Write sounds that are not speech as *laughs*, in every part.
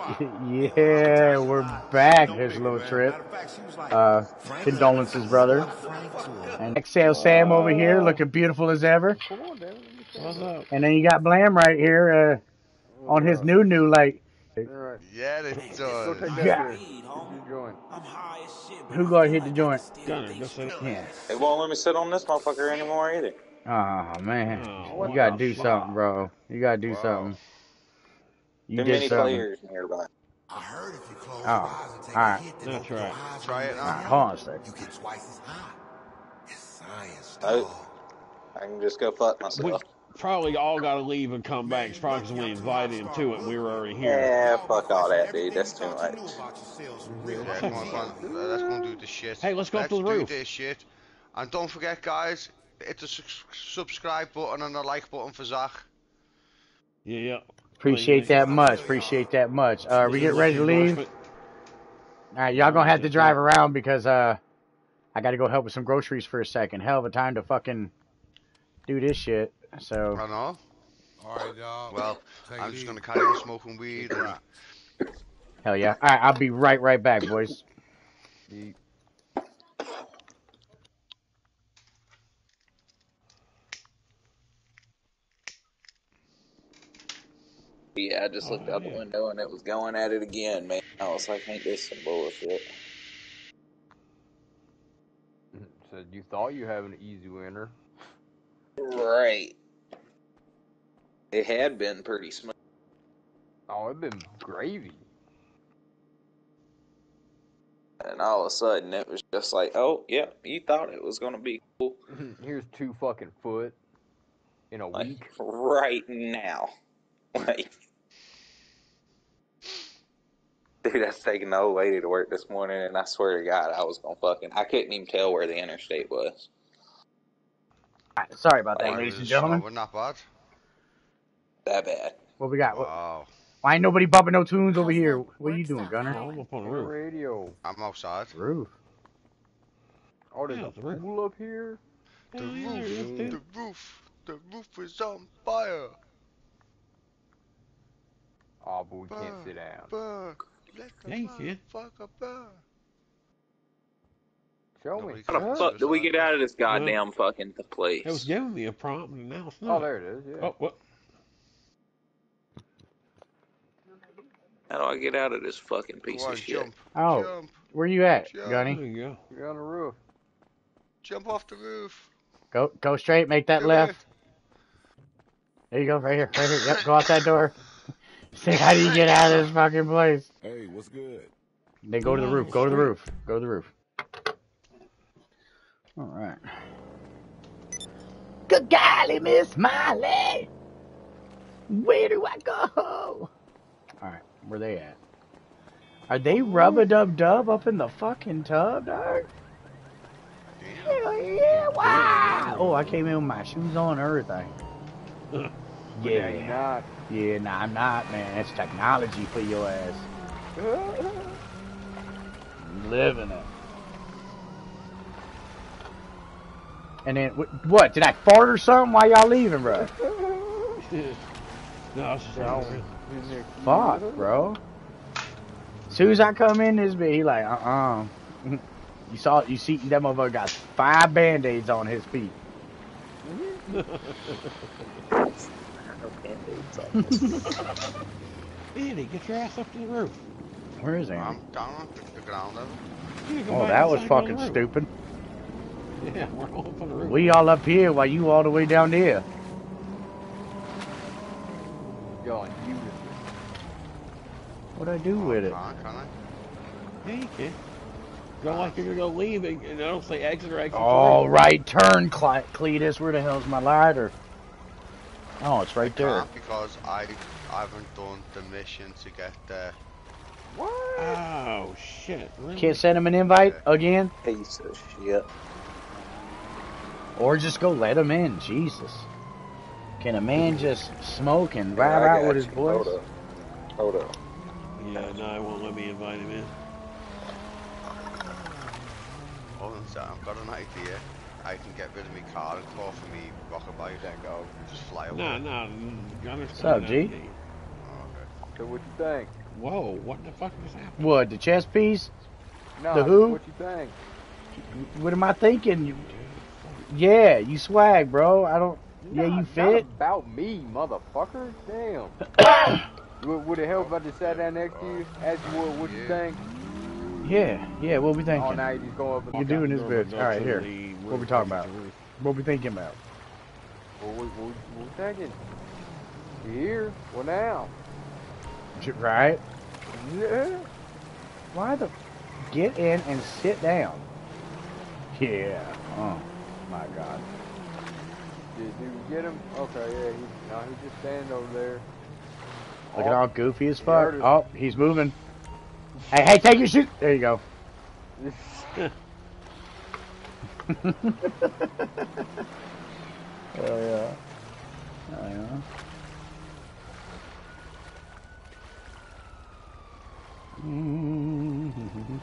*laughs* yeah, we're back. Here's a little trip. Uh, condolences, brother. And Exhale Sam over here, looking beautiful as ever. And then you got Blam right here uh, on his new new light. Yeah, it Go take does. Yeah. beer. You join. Who gonna hit the joint? Gunner, go sit down. Yeah. They won't let me sit on this motherfucker anymore either. Oh man, Oh, you gotta do fuck? something, bro. You gotta do Wow. something. You Too did many something. players nearby. I heard if you close Oh, your eyes and take alright. a hit, they That's right. your eyes Try it your. Alright, hold on a second. You get twice as high. It's science, I, dog. I can just go fuck myself. We myself. probably all got to leave and come back. It's probably because we invited him to it and we were already here. Yeah, fuck all that, dude. That's too much. Yeah, come on, come on. Uh, Let's go and do this shit. Hey, let's go up let's to the do roof. this shit. And don't forget, guys, hit the su- subscribe button and the like button for Zach. Yeah, yeah. Appreciate that much. Appreciate that much. Uh, we get ready to leave. All right, y'all gonna have to drive around because uh, I got to go help with some groceries for a second. Hell of a time to fucking do this shit. So I know. Alright, y'all. Well, Take I'm just gonna carry on smoking weed. And hell yeah. All right, I'll be right right back, boys. Yeet. Yeah, I just oh, looked out the window and it was going at it again, man. I was like, ain't this some bullshit? *laughs* Said you thought you have an easy winner. Right. It had been pretty smooth. Oh, it been gravy. And all of a sudden, it was just like, oh, yeah, you thought it was going to be cool. *laughs* Here's two fucking foot in a Like, week. right now. *laughs* Like, dude, that's taking the old lady to work this morning, and I swear to God, I was going to fucking, I couldn't even tell where the interstate was. All right, sorry about that, Hey, ladies and gentlemen. Uh, we're not bad. That bad. What we got? What, Wow. why ain't nobody bumping no tunes over here? What are you doing, Gunner? I'm up on the roof. radio. I'm outside. Roof. Oh, there's Yeah, a the roof. pool up here. The Hell yeah, there it is, roof, the roof, the roof is on fire. Oh, but we can't sit down. Burn. Let the Yeah, you can. motherfucker burn. Show Nobody me. How the fuck do we get out of this goddamn fucking place? It was giving me a prompt and now it's not. Oh, there it is. Yeah. Oh, what? How do I get out of this fucking piece on, of shit? jump, Oh, jump, where you at, Yeah. There Gunny? you go. You're on the roof. jump off the roof. Go go straight. Make that Come left. There you go. Right here. Right here. Yep. Go out that door. Say, how do you get out of this fucking place? Hey, what's good? Then go to the roof. Go to the roof. Go to the roof. All right. Good golly, Miss Smiley. Where do I go? All right. Where they at? Are they rub a dub dub up in the fucking tub, dog? Hell yeah! Wow! Oh, I came in with my shoes on and everything. *laughs* But now you're Yeah. not. Yeah, nah, I'm not, man. It's technology for your ass. *laughs* Living it. And then, what? Did I fart or something while y'all leaving, bro? *laughs* no, it's just Show like, me. Who's near Fuck, bro. Soon as I come in this bit, he like, uh-uh. *laughs* You saw, you see, that motherfucker got five band-aids on his feet. Andy, get your ass up to the roof. Where is he? I'm down on the, the ground level. Oh, that was inside, go to the fucking stupid. Yeah, we're all up on the roof. We all up here while you all the way down there. Going, you What'd I do with it? Can, can I? Yeah, you can. Go like you're gonna go leave and, and I don't say exit or exit. All right, turn, Cle- Cletus. Where the hell's my lighter? Oh, it's right there. Can't because I I haven't done the mission to get there. What? Oh shit! Really? Can't send him an invite again, Piece of shit. or just go let him in. Jesus, can a man just smoke and Yeah, ride I out with his boys? Hold up. Hold up. Yeah, no, I won't let me invite him in. Hold on a sec, I've got an idea. I can get rid of my car and call for me rockabye then go just fly away. No, no, Gunner's What's up, G? out the. Oh, okay. So what you think? Whoa, what the fuck just happened? What, the chess piece? No, The who? What you think? What am I thinking? You- Yeah, you swag, bro. I don't. Yeah, you fit. Not about me, motherfucker. Damn. *coughs* would, would it help if I just sat down next to you, uh, asked you what, what you think? Yeah, yeah. What we Oh, thinking? now you just go up and You're doing this bitch. All right, here. What What we talking about? What we thinking about? What, what, what, what we thinking? You here? Well, now. Right? Yeah. Why the? Get in and sit down. Yeah. Oh my God. Did, we get him? Okay, yeah. He, no, he just standing over there. Look Oh, all goofy as You fuck. it. Oh, he's moving. Hey, hey, take your shoot. There you go. *laughs* Oh yeah. Oh mm-hmm. yeah.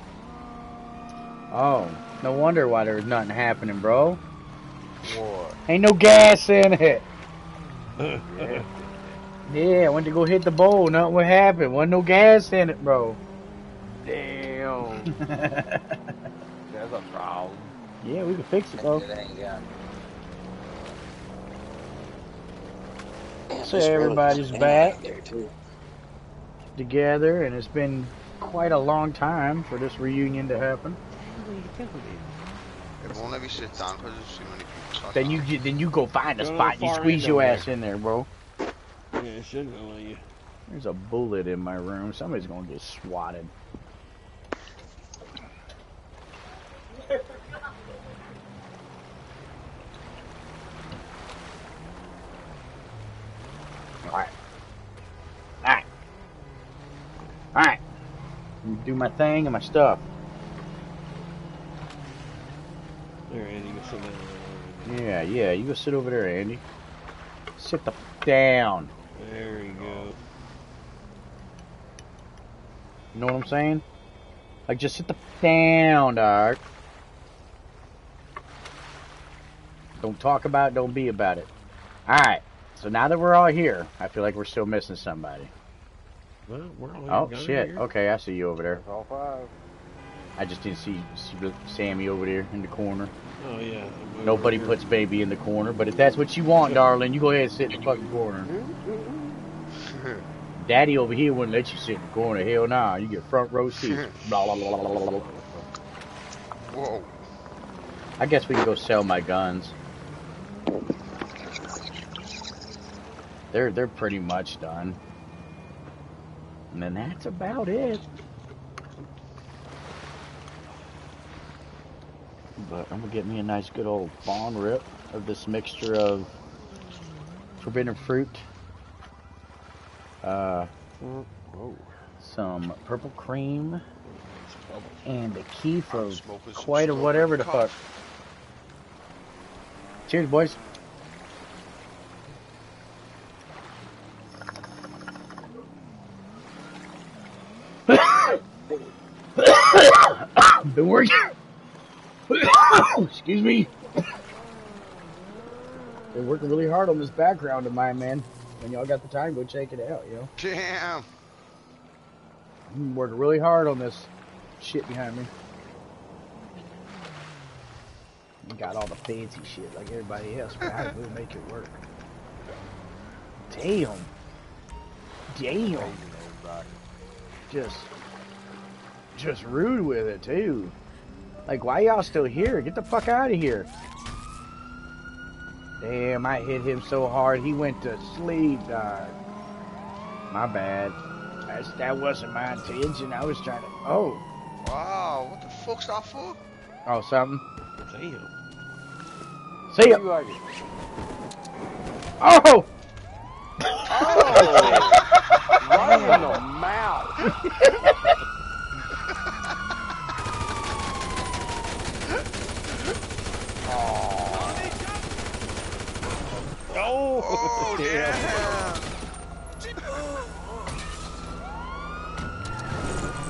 Oh, no wonder why there's nothing happening, bro. What? Ain't no gas in it. Yeah. Yeah, I went to go hit the bowl. Nothing what happened. Wasn't no gas in it, bro. Damn. *laughs* That's a problem. We can fix it though. It ain't got. So everybody's back together, and it's been quite a long time for this reunion to happen. It won't let me sit down because there's too many people. Then you get- then you go find a Go to spot. You squeeze your over ass in there, bro. Yeah, it should go let you. There's a bullet in my room. Somebody's gonna get swatted. Alright. Alright. Alright. Do my thing and my stuff. There, Andy, go sit down. Yeah, yeah. You go sit over there, Andy. Sit the f- down. There you go. You know what I'm saying? Like, just sit the f- down, dog. Don't talk about it, don't be about it. Alright, so now that we're all here, I feel like we're still missing somebody. Well, we're Oh, shit. here. Okay, I see you over there. That's all five. I just didn't see, see Sammy over there in the corner. Oh, yeah. Nobody puts baby in the corner, but if that's what you want, *laughs* darling, you go ahead and sit in the fucking corner. *laughs* Daddy over here wouldn't let you sit in the corner. Hell nah, you get front row seats. *laughs* blah, blah, blah, blah, blah, blah. Whoa. I guess we can go sell my guns. They're they're pretty much done. And that's about it. But I'm gonna get me a nice good old fawn rip of this mixture of forbidden fruit, uh, some purple cream, and the key for quite a whatever the fuck. Cheers, boys. Been working. *coughs* Excuse me. Been working really hard on this background of mine, man. When y'all got the time, go check it out, yo. Damn. I'm working really hard on this shit behind me. Got all the fancy shit like everybody else, but I will make it work. Damn. Damn. Just, just rude with it too. Like, why y'all still here? Get the fuck out of here. Damn, I hit him so hard he went to sleep, dog. My bad. That's, that wasn't my intention. I was trying to. Oh. Wow, what the fuck's that for? Oh, something. Damn. See ya. Like? Oh! *laughs* Oh! right in the mouth. *laughs* Oh! Oh, damn. damn.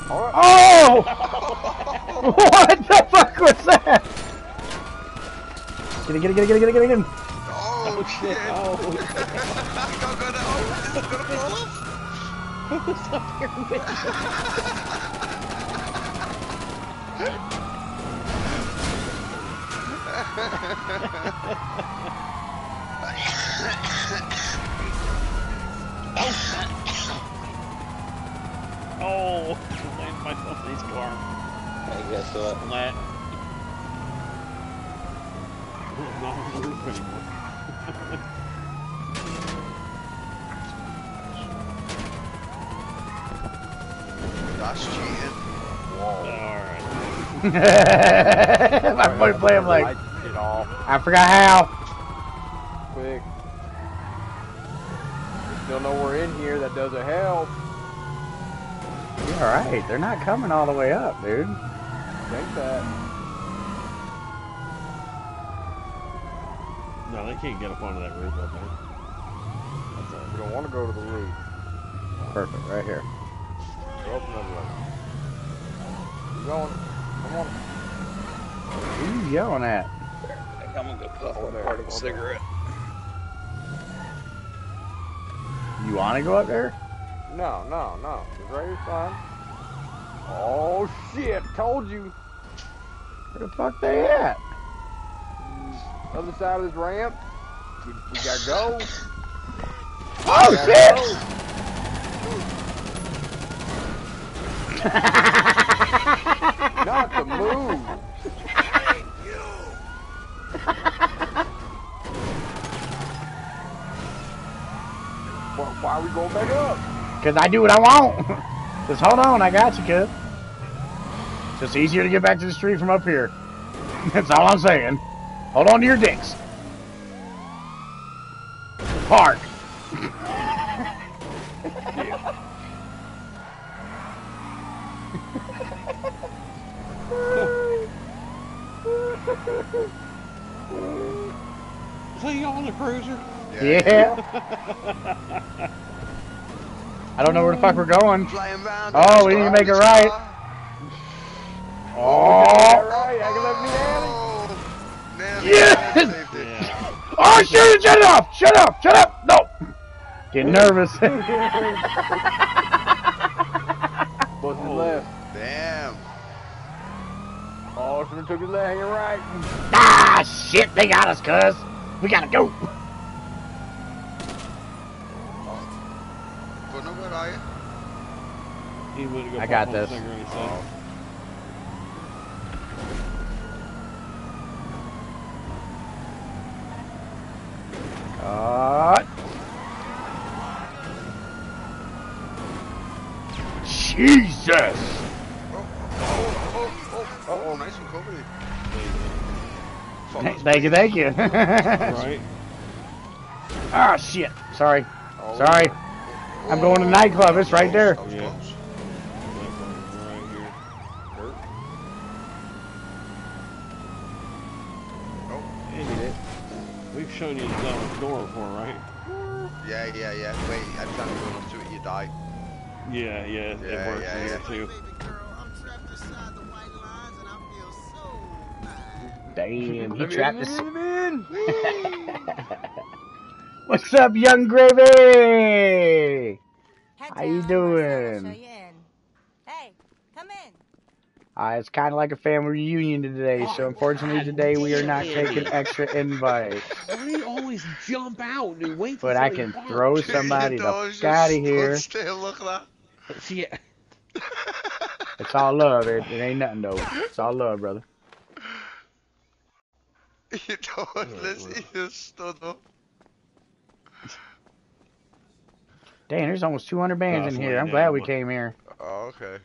Oh! *laughs* what the fuck was that? Get it, get it, get it, get it, get it, get it, it. Oh, oh, shit. Oh, *laughs* I'm gonna, oh, is gonna fall off. *laughs* Who's up here with *laughs* Oh, I landed myself in his car. I guess what? Flat. I'm not on the roof anymore. That's cheating. Alright. My buddy play him like, Light shit off I forgot how. quick. There's still nowhere in here that doesn't help. You're alright. They're not coming all the way up, dude. Think that. No, they can't get up onto that roof up there. That's all. We don't want to go to the roof. Perfect, right here. Go up another way. Keep going. Come on. Who you yelling at? I'm gonna go puff Oh, one there. part of a cigarette. You want to go up there? No, no, no. It's right here's fine. Oh shit! Told you. Where the fuck they at? Other side of this ramp. We, we gotta go. *laughs* Oh Gotta shit! go. *laughs* Not the move. *laughs* Why, why are we going back up? Cause I do what I want. *laughs* Just hold on, I got you, kid. It's just easier to get back to the street from up here. *laughs* That's all I'm saying. Hold on to your dicks. Park. *laughs* See you on the cruiser? Yeah. I don't know where the fuck we're going. Oh, we need to make it right. Oh. right, I can let me at it. Oh, Yes! Yeah. Oh shit! Shut it off! Shut up! Shut up! No. Getting nervous. *laughs* Bust his left. Damn. Oh, should have took his left, hanging right. ah shit! They got us, cuz. We gotta go. Gunner, where are you? He went to go I got this. cigarette, he said. Uh, Jesus! Oh, oh, oh, oh, oh, nice recovery. Fuck, Hey, Thank you, thank you. *laughs* Right? ah shit! Sorry, Oh, sorry. I'm going to nightclub. It's right there. That was Yeah. close. Right here. Dirt. Idiot. We've shown you the down door before, right? Yeah, yeah, yeah. Wait, every time you run up to it, you die. Yeah, yeah, it works yeah, here yeah. too. Damn, he Let me trapped in, us. let me in. *laughs* *laughs* What's up, young gravy? How you doing? Marcel, show you in. Hey, come in. Uh, it's kind of like a family reunion today, so unfortunately today we are not taking extra invites. Why do you always jump out and wait for But I can to throw somebody the Doors fuck out of here. stood Still, See, It's all love. It, it ain't nothing though. It's all love, brother. *laughs* You don't listen, he just stood up. Dang, there's almost 200 bands Gosh, in here. I'm glad we boy. came here. Oh, okay.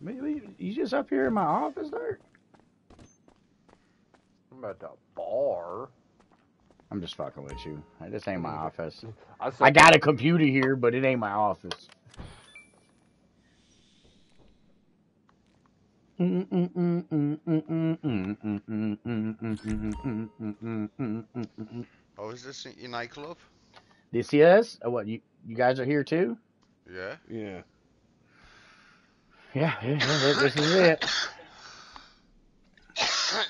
You just up here in my office there? I'm at the bar. I'm just fucking with you. This ain't my office. I, I got a computer here, but it ain't my office. Oh, is this your nightclub? This is uh, what you you guys are here too? Yeah. Yeah. Yeah, yeah, yeah, this is it.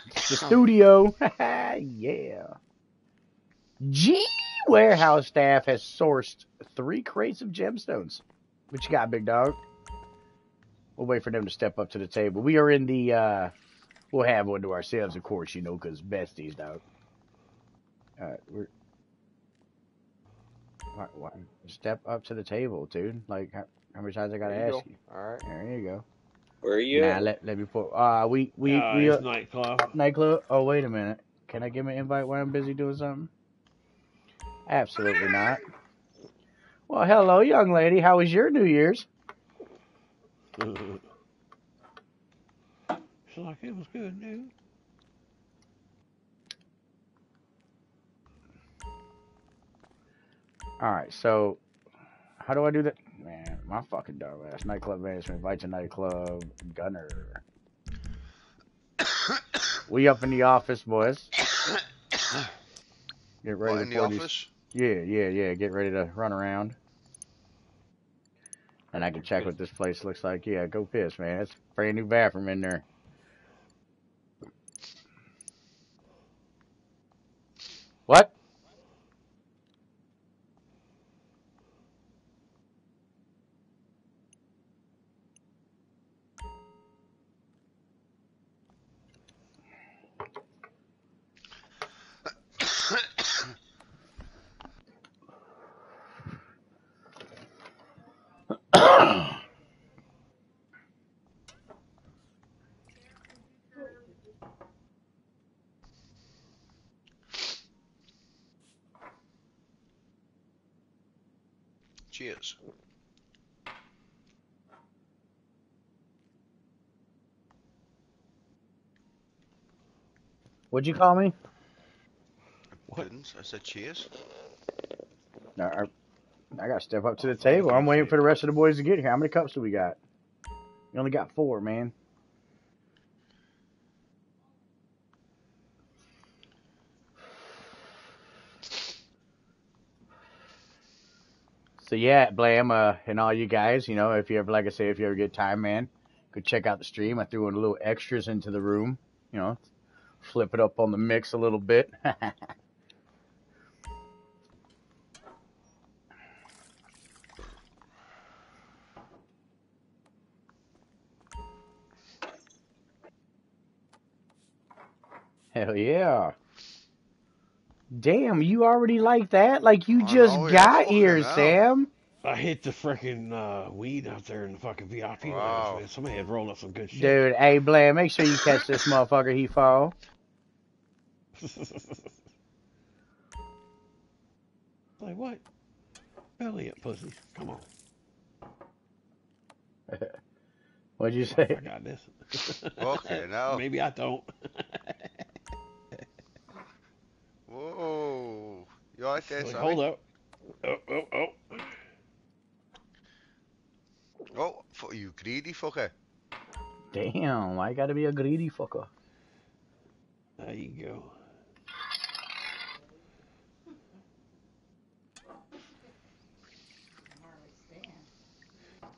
It's the *coughs* studio. *laughs* yeah. G warehouse staff has sourced three crates of gemstones. What you got, big dog? We'll wait for them to step up to the table. We are in the, uh, we'll have one to ourselves, of course, you know, because besties, dog. Alright, we're. What, what? Step up to the table, dude. Like, how, how many times I gotta you ask go. you? All right. There you go. Where are you Nah, at? let, let me put. Uh, we, we, uh, we, it's uh, nightclub. nightclub. Oh, wait a minute. Can I give me an invite while I'm busy doing something? Absolutely not. Well, hello, young lady. How was your New Year's? *laughs* She's like, it was good, dude. All right, so how do I do that? My fucking dumb ass. Nightclub management, invite to nightclub, gunner. *coughs* we up in the office, boys. *coughs* Get ready What, to in the pour these- office? Yeah, yeah, yeah. Get ready to run around. And I can check what this place looks like. Yeah, go piss, man. It's a brand new bathroom in there. What? What'd you call me? I didn't. I said cheers. No, I, I gotta step up to the table. I'm waiting for the rest of the boys to get here. How many cups do we got? We only got four, man. So yeah, Blam, uh, and all you guys, you know, if you ever, like I say, if you ever get time, man, go check out the stream. I threw in a little extras into the room, you know, flip it up on the mix a little bit. *laughs* Hell yeah. Damn, you already like that? Like you I just know, got here, hell. Sam. I hit the freaking uh, weed out there in the fucking VIP Wow. lounge, man. Somebody had rolled up some good shit. Dude, hey Blam, make sure you catch this *laughs* motherfucker. He fall. *laughs* like what? Belly up, pussy. Come on, *laughs* What'd you say? I got this. Okay, now. Maybe I don't. You alright there, Like, Sammy? hold up. Oh, oh, oh. Oh, fu- you greedy fucker. Damn, why you gotta be a greedy fucker? There you go.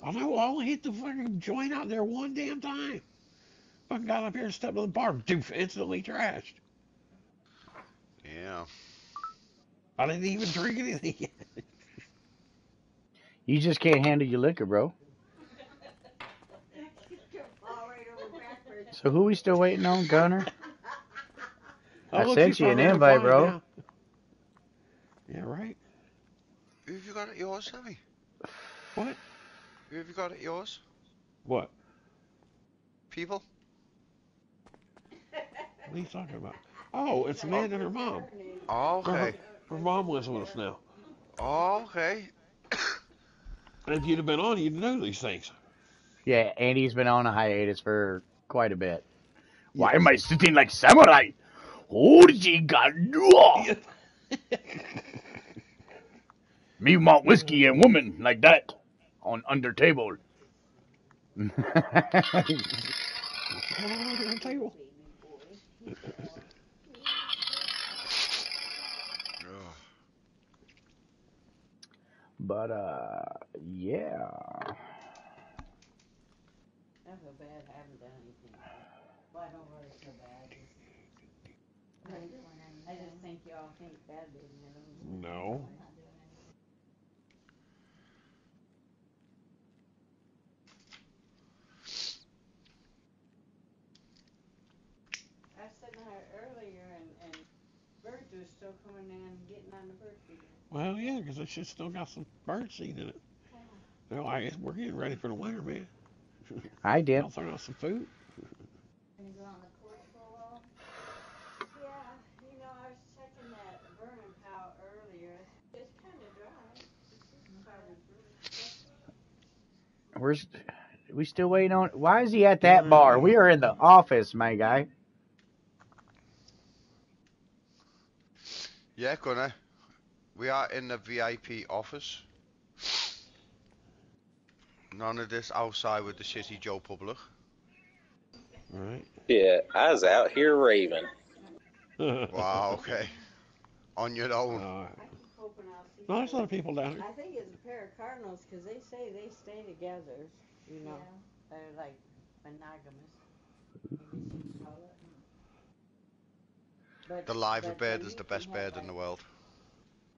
I know. I only hit the fucking joint out there one damn time. Fucking got up here and stepped on the bar, doof, instantly trashed. Yeah. I didn't even drink anything yet. You just can't handle your liquor, bro. So who we still waiting on, Gunner? *laughs* I sent she you an invite, bro. now. Yeah, right. Who have you got at yours, Sammy? What? Who have you got at yours? What? People? What are you talking about? Oh, it's Amanda and her mom. Oh, Her, okay. Uh-huh. Her mom lives with us now. Oh, okay. And if you'd have been on, you'd know these things. Yeah, Andy's been on a hiatus for quite a bit. Why am I sitting like samurai? Orji gadua. *laughs* Me want whiskey and woman like that on under table. *laughs* What's on over table? But uh, yeah. I feel bad. I haven't done anything. Well, I don't really feel bad. Just, I just think y'all think badly of me. No. I was sitting there earlier and, and birds were still coming in and getting on the bird feeder. Well, yeah, 'cause it shit still got some bird seed in it. They're like, we're getting ready for the winter, man. *laughs* I did. I'll throw out some food. Gonna go on the porch for a while? Yeah, you know, I was checking that burning pile earlier. It's kinda dry. It's just started really Where's we still waiting on? Why is he at that bar? Mm. We are in the office, my guy. Yeah, Gunner. We are in the VIP office. None of this outside with the shitty Joe Public. Right. Yeah, I was out here raving. *laughs* Wow, okay. On your own. Uh, I keep hoping I'll see. no, there's a lot of people down here. I think it's a pair of cardinals because they say they stay together. You know, they're like monogamous. Maybe you should call it. But, The liver but bird is the best have, bird in the world.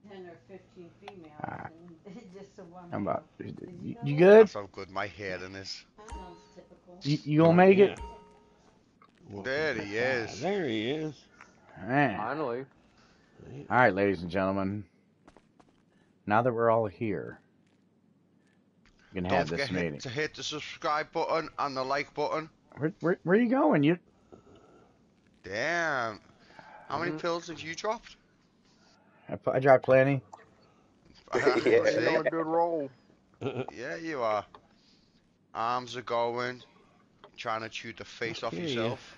Ten or fifteen females Ah. and *laughs* just the one. I'm about. Did You, you good? That's how good my hearing is. Sounds typical. You, you gonna make it? Well, There he is. There he is. Man. Finally. All right, ladies and gentlemen. Now that we're all here, we can Don't have this forget hit- meeting. to hit the subscribe button and the like button. Where, where, where you going? You Damn. How many Mhm. pills have you dropped? I, pu- I dropped plenty. *laughs* Yeah. You're See? on a good roll. *laughs* Yeah, you are. Arms are going. Trying to chew the face off yourself.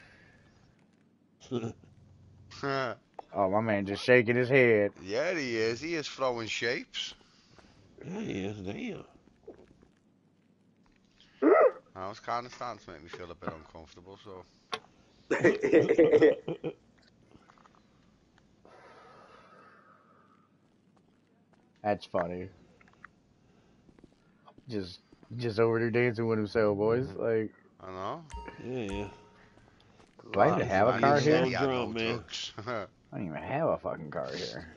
*laughs* Oh, my man just shaking his head. Yeah, he is. He is throwing shapes. Yeah, he is. Damn. I was kind of starting to make me feel a bit uncomfortable, so. That's funny. Just, just over there dancing with himself, boys. Like, I know. Yeah. do I even have a car here? he had no Drum, *laughs* I don't even have a fucking car here.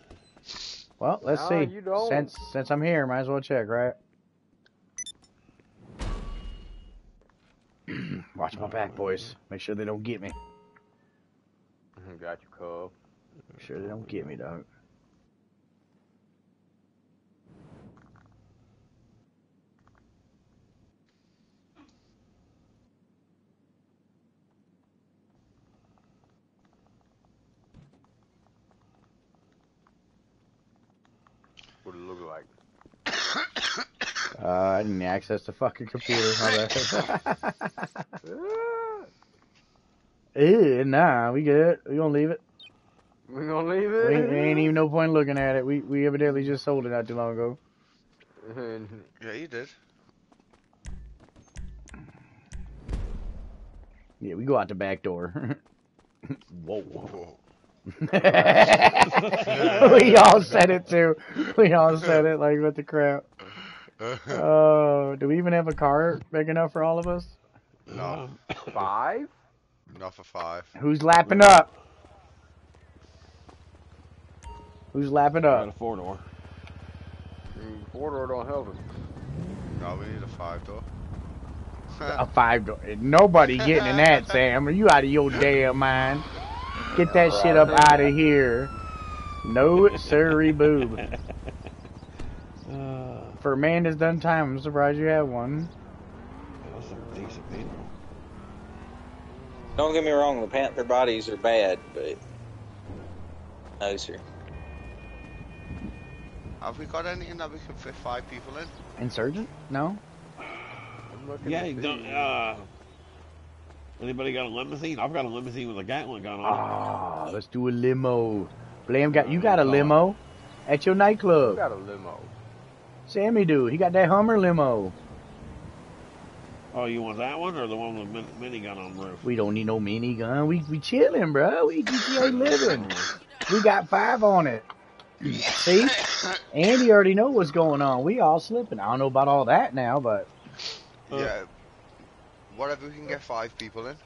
Well, let's Nah, see. you don't. Since since I'm here, might as well check, right? *clears throat* Watch my back, boys. Make sure they don't get me. Got you, cub. Make sure they don't get me, dog. What it look like? Uh, I didn't access the fucking computer. My bad. *laughs* *laughs* Ew, nah, we good. We gonna leave it. We gonna leave it. We ain't, it? ain't even no point looking at it. We we evidently just sold it not too long ago. *laughs* yeah, you did. Yeah, we go out the back door. Whoa. Whoa. *laughs* we all said it too. We all said it like what the crap. Oh, do we even have a car big enough for all of us? no, Five? not for five. Who's lapping up? Who's lapping up? Got a four door. Mm, Four door don't help us. No, we need a five door. A five door. Nobody getting in that, *laughs* Sam. Are you out of your damn mind? Get that shit up out of here. No sirree boob. Uh, *laughs* For a man that's done time, I'm surprised you have one. those are decent people. Don't get me wrong, the panther bodies are bad, but no sir. Have we got anything that we can fit five people in? Insurgent? No? I'm looking Yeah, to you don't, uh, anybody got a limousine? I've got a limousine with a Gatling gun on Ah, let's do a limo. Blam got you got a limo at your We nightclub. got a limo. Sammy do. He got that Hummer limo. Oh, you want that one or the one with min- minigun on the roof? We don't need no minigun. We we chilling, bro. We GTA living. We got five on it. See, Andy already know what's going on. We all slipping. I don't know about all that now, but Uh, yeah. Whatever we can get five people in.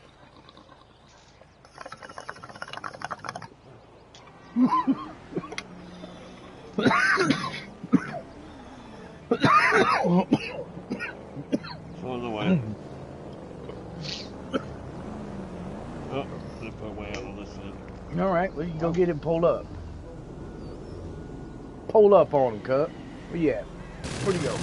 It's on the way. Oh, they put way out on this end. All right, well, you go get him pulled up. Pull up on him, Cup. Where you at? Where'd he go?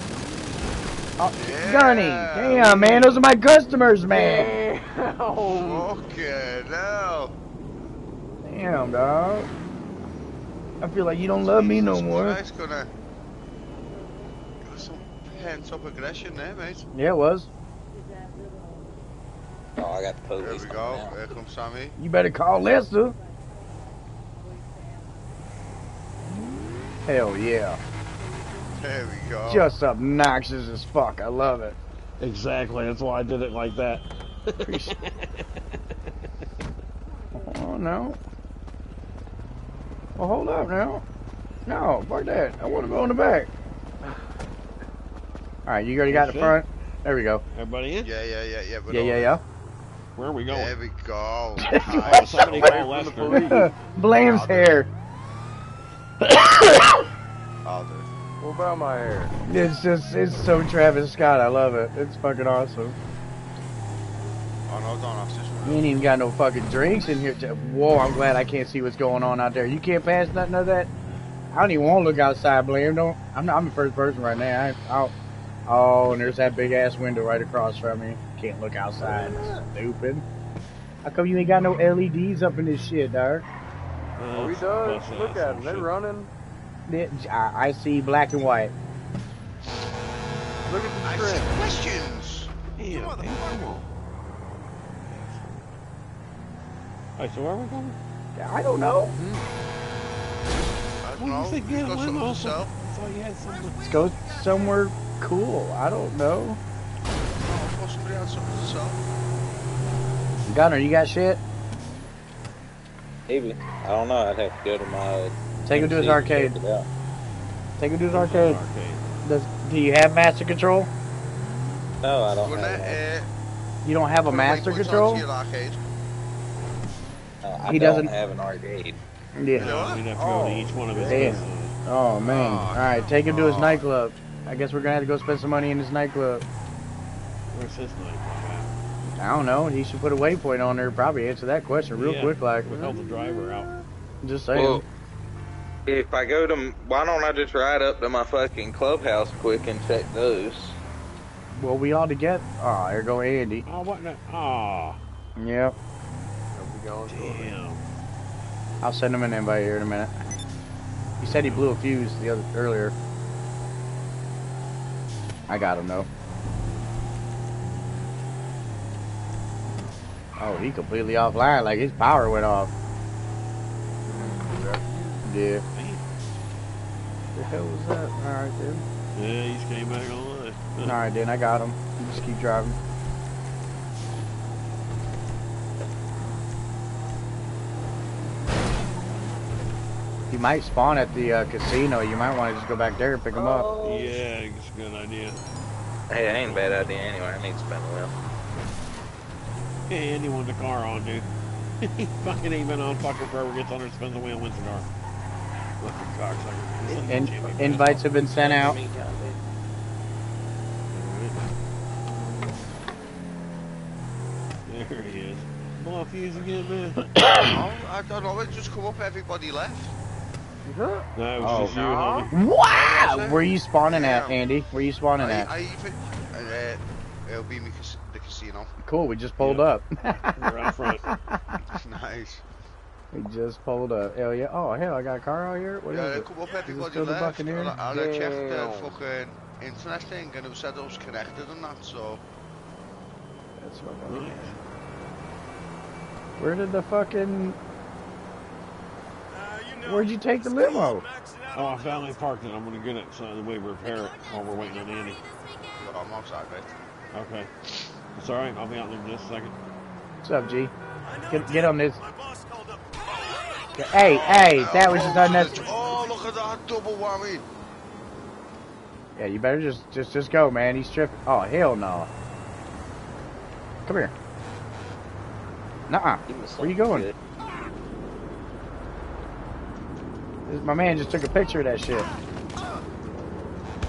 Oh, Gunny. Damn, man, those are my customers, man. *laughs* Oh. Okay, now. Damn, dog. I feel like you don't love me no more. Nice, gonna. There's some pent up aggression there, mate. Yeah, it was. Oh, I got the police. There police. we go. Here comes Sammy. You better call Lester. Hell yeah. There we go. Just obnoxious as fuck. I love it. Exactly. That's why I did it like that. *laughs* Oh, no. Well, hold up now. No, fuck that. I want to go in the back. All right, you already got the Sure. front. There we go. Everybody in? Yeah, yeah, yeah, yeah. but Yeah, yeah, yeah. Where are we going? There we go. *laughs* Oh, somebody call Lester. *laughs* Blame's hair. I'll do. What about my hair? It's just, it's so Travis Scott. I love it. It's fucking awesome. Oh no, this You ain't even got no fucking drinks in here. Whoa, I'm glad I can't see what's going on out there. You can't pass nothing of that. I don't even want to look outside, Blame. Don't. I'm not. I'm the first person right now. I, I'll, oh, and there's that big ass window right across from me. Can't look outside. Stupid. How come you ain't got no LEDs up in this shit, dog? Are we done? Look at them. They're running. I, I see black and white. Look at I see questions. Yeah, Motherfucker. man, come on. Hey, so where are we going? I don't know. Hmm. I don't Well, know. you said You've a limo. So sell. I thought you had something. Let's go somewhere cool. I don't know. Oh, well, somebody had something to sell. Gunner, you got shit? Maybe. I don't know. I'd have to go to my. Take him to his arcade. check it out. Take him to his arcade. Arcade. Does, do you have master control? No, I don't Gonna, have one. uh, You don't have a master control? onto. No, I He don't doesn't- have an arcade. Yeah. We'd have to go to each one of his Damn. Oh man. Oh, All right, take him to his oh. nightclub. I guess we're gonna have to go spend some money in his nightclub. Where's his nightclub I don't know. He should put a waypoint on there. Probably answer that question real Yeah. quick, like. at? We'll help the driver out. Just saying. Well, if I go to, why don't I just ride up to my fucking clubhouse quick and check those? Well, we ought all together. Oh, ah, there go Andy. Oh, what? the- Aw, Yep. Are we going to damn. I'll send him an invite here in a minute. He said he blew a fuse the other earlier. I got him though. Oh, he completely offline. Like his power went off. Yeah. The hell was that? All right then. Yeah, he just came back online. *laughs* All right then. I got him. You Just keep driving. He might spawn at the uh, casino. You might want to just go back there and pick him up. Oh. Yeah, it's a good idea. Hey, that ain't a bad idea anyway. I need to spin the wheel. Hey, Andy wants the car on, dude. *laughs* he fucking ain't been on fucker forever. Gets on there, spins the wheel, wins the car. Fucking cocksucker. Listen to In, invites have been sent out. There he is. Blow a fuse again, man. *coughs* I don't know. It just come up. Everybody left. No, it was Oh. just you, homie. Wow! Where are you spawning at, Andy? Where are you spawning I, at? I even. Uh, it'll be me cas- the casino. Cool, we just pulled up. We're out front. *laughs* nice. We just pulled up. Hell yeah. Oh, hell, I got a car out here? What is Yeah, it? come up. Is it Everybody still the left. Buccaneer? And I, and I checked the fucking internet thing, and it said it was connected and that. So That's fucking- Where did the fucking... Where'd you take the limo? Oh, I finally parked it. I'm gonna get it so that way we repair it while we're waiting on Andy. well, I'm outside, mate. Okay. It's alright. I'll be out there in just a second. What's up, G? Get, get on this. Hey, hey, that was just unnecessary. Oh, look at that double whammy. Yeah, you better just, just, just go, man. He's tripping. Oh, hell no. Come here. Nuh-uh. Give me Where you going? good. This- My man just took a picture of that shit.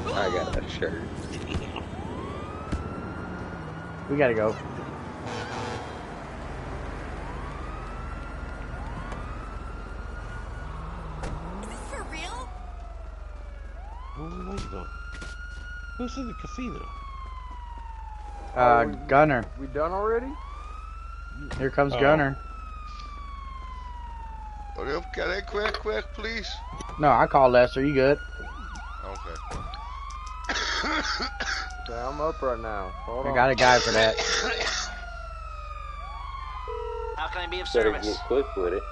I got a shirt. We gotta go. What are we waiting on? Who's in the casino? Uh, we- Gunner. We done already? Here comes Oh. Gunner. Hurry up, get in quick, quick, please. No, I call Lester. You good? Okay. *coughs* Okay, I'm up right now. Hold I on. got a guy for that. *coughs* How can I be of Better service? get quick with it.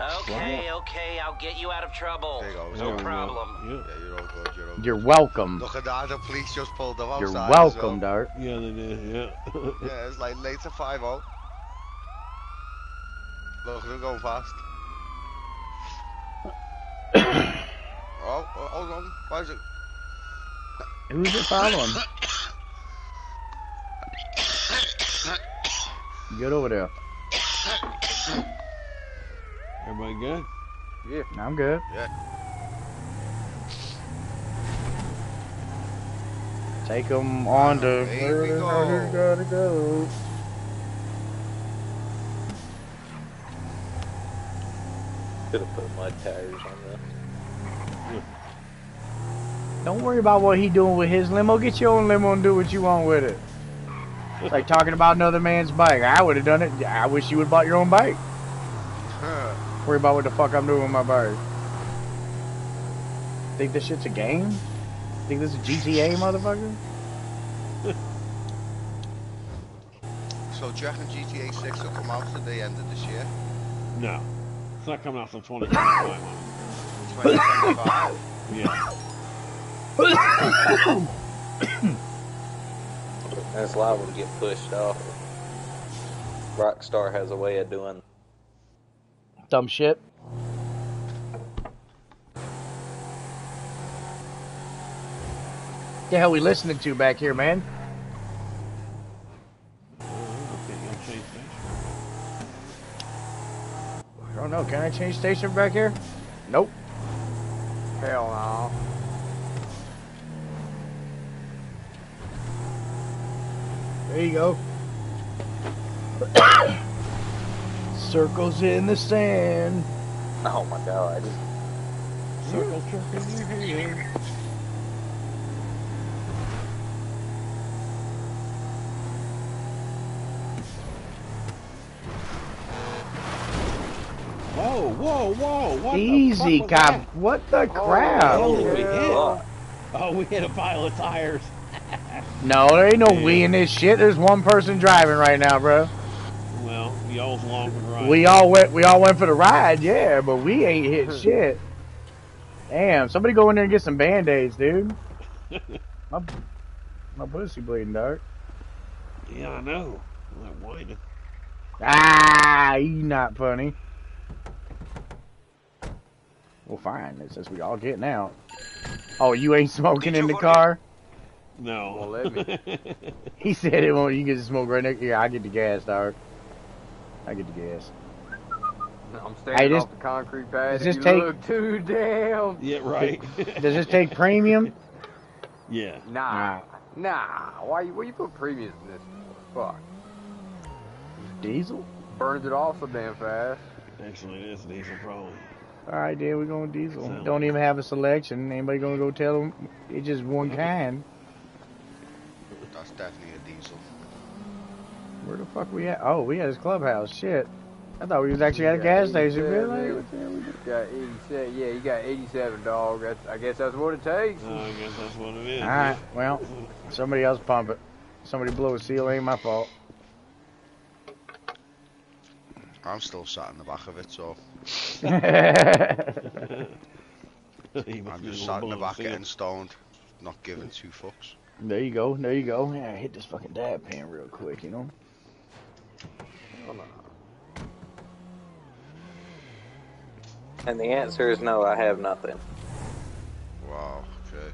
Okay, okay, I'll get you out of trouble. There you. No There we go. problem. Yeah. Yeah, you're all good, you're all good. You're welcome. Look at that, the police just pulled up You're welcome, as Dart. Yeah, they did. Yeah. Yeah, it's like late to 5 0. Look, they're going fast. *coughs* oh, oh, hold on. Why is it? Who's it following? *coughs* Get over there. *coughs* Everybody good? Yeah. I'm good. Yeah. Take them on to Here we where go. you gotta go. Could have put mud tires on this. Don't worry about what he doing with his limo. Get your own limo and do what you want with it. It's like talking about another man's bike. I would have done it. I wish you would have bought your own bike. Worry about what the fuck I'm doing with my bike. Think this shit's a game? Think this is GTA, motherfucker? *laughs* So, do you reckon GTA 6 will come out at the end of this year? No. It's not coming out till 2025. 2025? yeah. *coughs* That's liable to get pushed off. Rockstar has a way of doing. Dumb shit. The hell we listening to back here, man? I don't know. Can I change station back here? Nope. Hell no. There you go. Circles in the sand. Oh my god. Circle jerk in your hand. Whoa, whoa, whoa! What Easy, the fuck was cop. What the Oh, crap? what we hit? Oh, we hit a pile of tires. *laughs* No, there ain't no Yeah. we in this shit. There's one person driving right now, bro. Well, y'all's along for the ride. We all went. We all went for the ride, yeah, but we ain't hit *laughs* shit. Damn, somebody go in there and get some band aids, dude. *laughs* My, my pussy bleeding, dark. Yeah, I know. I'm like whining. Ah, you not funny. Well, fine. It says we all getting out. Oh, you ain't smoking in the car? No. Won't let me. *laughs* He said it won't. You get to smoke right next. Yeah, I get the gas, dog. I get the gas. I'm standing Hey, this- off the concrete pad. does this you take- look too damn. yeah, right. *laughs* Does this take premium? yeah. Nah, nah. Why you? Why you put premiums in this? Fuck. Diesel? Burns it off so damn fast. Actually, it is diesel probably. All right, then we're going diesel. Sound Don't like even have a selection. Anybody gonna go tell them it's just one kind? That's definitely a diesel. Where the fuck we at? Oh, we at his clubhouse. Shit. I thought we was actually at a gas station. Really? yeah. What the hell we? Got 87. Yeah, you got 87, dog. That's. I guess that's what it takes. Oh, I guess that's what it is. All right. Well, somebody else pump it. Somebody blew a seal. Ain't my fault. I'm still sat in the back of it, so *laughs* I'm just sat in the little back blown getting stoned, not giving two fucks. there you go. There you go. Yeah, hit this fucking dab pan real quick. You know. And the answer is no, I have nothing. Wow, okay.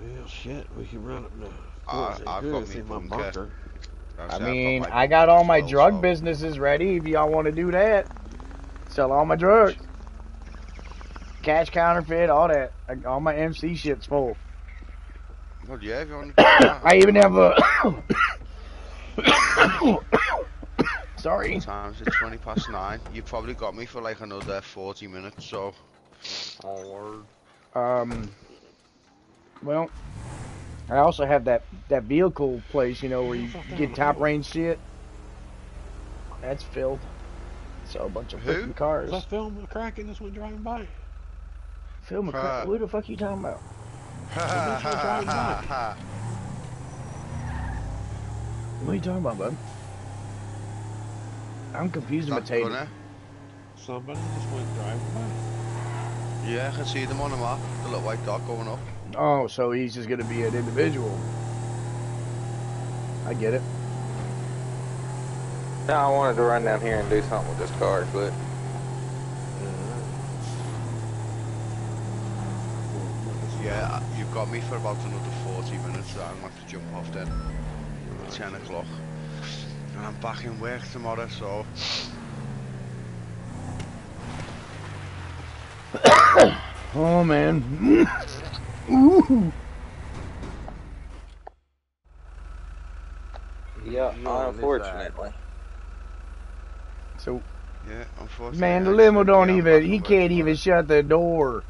Well, shit, we can run it now. I- Boy, I've good got to see my bunker. bunker. I mean, got I got all my bunker drug so- businesses ready. If y'all want to do that, sell all my drugs. cash counterfeit, all that. Like, all my MC shit's full. Well, yeah, if you want *coughs* I even have a. *coughs* *coughs* Sorry. Times it's 20 past 9. You probably got me for like another 40 minutes, so. Oh, word. Um. Well, I also have that that vehicle place, you know, where you get top range shit. That's filled. So a bunch of Who? freaking cars. Was I filming the Kraken this one driving by? Film a cra- Uh, Who the fuck you talking about? Ha This one's driving ha *laughs* What are you talking about, bud? I'm confused ha. with Tatum. Gunner? Somebody just went driving by. Yeah, I can see them on the map. The little white dot going up. Oh, so he's just gonna be an individual. I get it. No, I wanted to run down here and do something with this car, but Yeah, uh, you've got me for about another 40 minutes. So I'm going to have to jump off then. 10 o'clock. And I'm back in work tomorrow, so. Oh man. Ooh. yeah, You on this unfortunately. So Yeah, unfortunately. man, the limo don't even... He can't tomorrow. even shut the door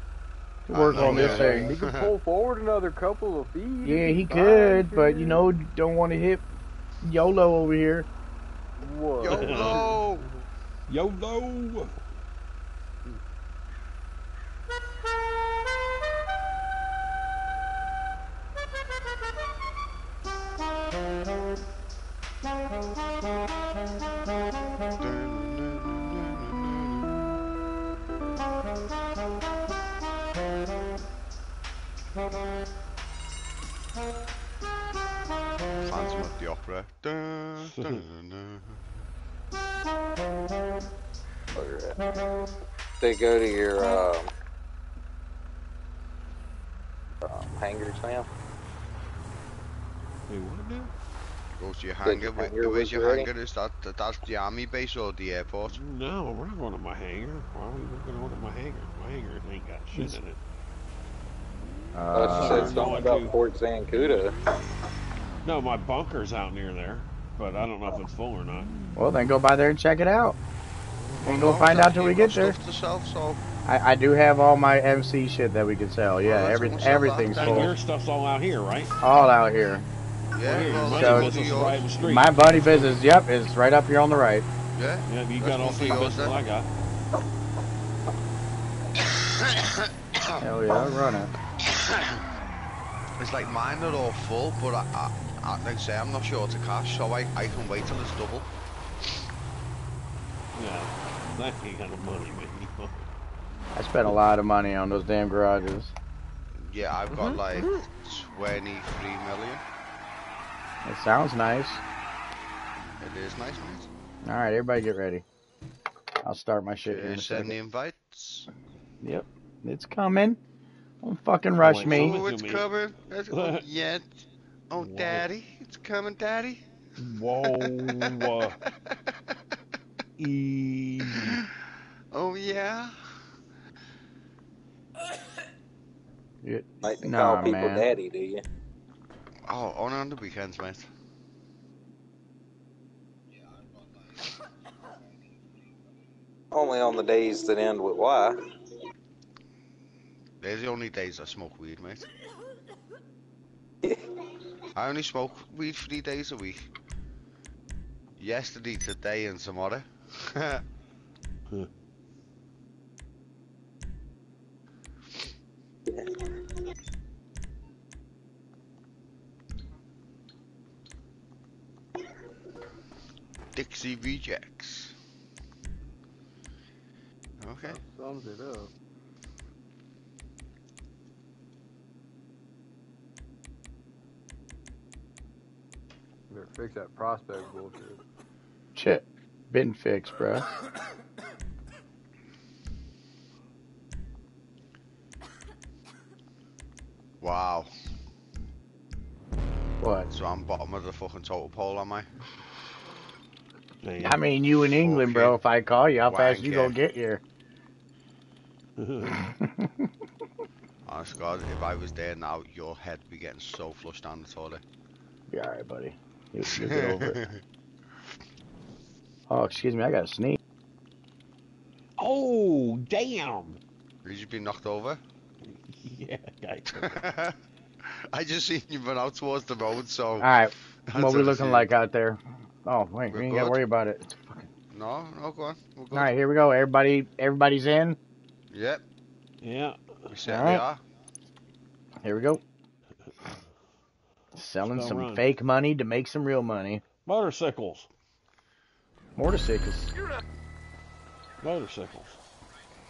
to work know, on this yeah. thing. He could pull forward another couple of feet. Yeah, he could, but you know, don't want to hit YOLO over here. What? YOLO! *laughs* YOLO! Phantom *laughs* Opera. Dun, *laughs* dun, dun? They go to your um, um, hangars now. Hey, what now? Go to your Did hangar. your Where- hangar Where's your ready? hangar? Is that, that that's the army base or the airport? No, we're not going to my hangar. Why are we going to order my hangar? My hangar ain't got shit in it. I Uh, said something about to- Fort Zancudo. No, my bunker's out near there, but I don't know if it's full or not. well, then go by there and check it out. And Well, go no, find out till we get there. Stuff to sell, so I, I do have all my MC shit that we can sell. Yeah, that's every, sell everything's that. And full. your stuff's all out here, right? All out here. yeah. Well, well, your so- money that's business is right in the street. My buddy business, yep, is right up here on the right. Yeah. yeah, you got all one three for yours, business then. I got. Hell yeah, I'll run it. It's like mine are all full, but I, I, I like I say I'm not sure to cash, so I, I can wait till it's double. Yeah, that ain't got no money, man. I spent a lot of money on those damn garages. Yeah, I've got mm-hmm. like mm-hmm. 23 million. It sounds nice. It is nice, mate. All right, everybody get ready. I'll start my shit here in a Yeah, send the invites. Yep, it's coming. Don't fucking rush Wait, me. so- Oh, it's me. coming. It's, *laughs* oh, yeah. Oh, Whoa. daddy, it's coming, daddy. Whoa. Uh, *laughs* e- oh yeah. Yeah, Like to Nah, call people man. daddy, do you? Oh, only on the weekends, mate. Only on the days that end with Y. They're the only days I smoke weed, mate. *laughs* I only smoke weed three days a week. Yesterday, today, and tomorrow. *laughs* Dixie Rejects. Okay. That sums it up. Better fix that prospect bullshit. shit, been fixed, bro. *coughs* Wow. What? So I'm bottom of the fucking total pole, am I? I mean, you in England, bro. If I call you, how fast you gonna get here? *laughs* *laughs* Honest God, if I was there now, your head would be getting so flushed down the toilet. Be alright, buddy. You, you'll get over it. Oh, excuse me, I got a sneeze. oh, damn. Did you been knocked over? *laughs* Yeah, guy. *laughs* I just seen you run out towards the road, so. Alright, That's *laughs* what we what looking like out there? Oh, wait, We're we ain't gotta worry about it. No, no, go on. We're good. Alright, here we go. Everybody, everybody's in. Yep, Yeah. we certainly Alright. are. Here we go. Selling some run. fake money to make some real money. Motorcycles. Motorcycles. Motorcycles.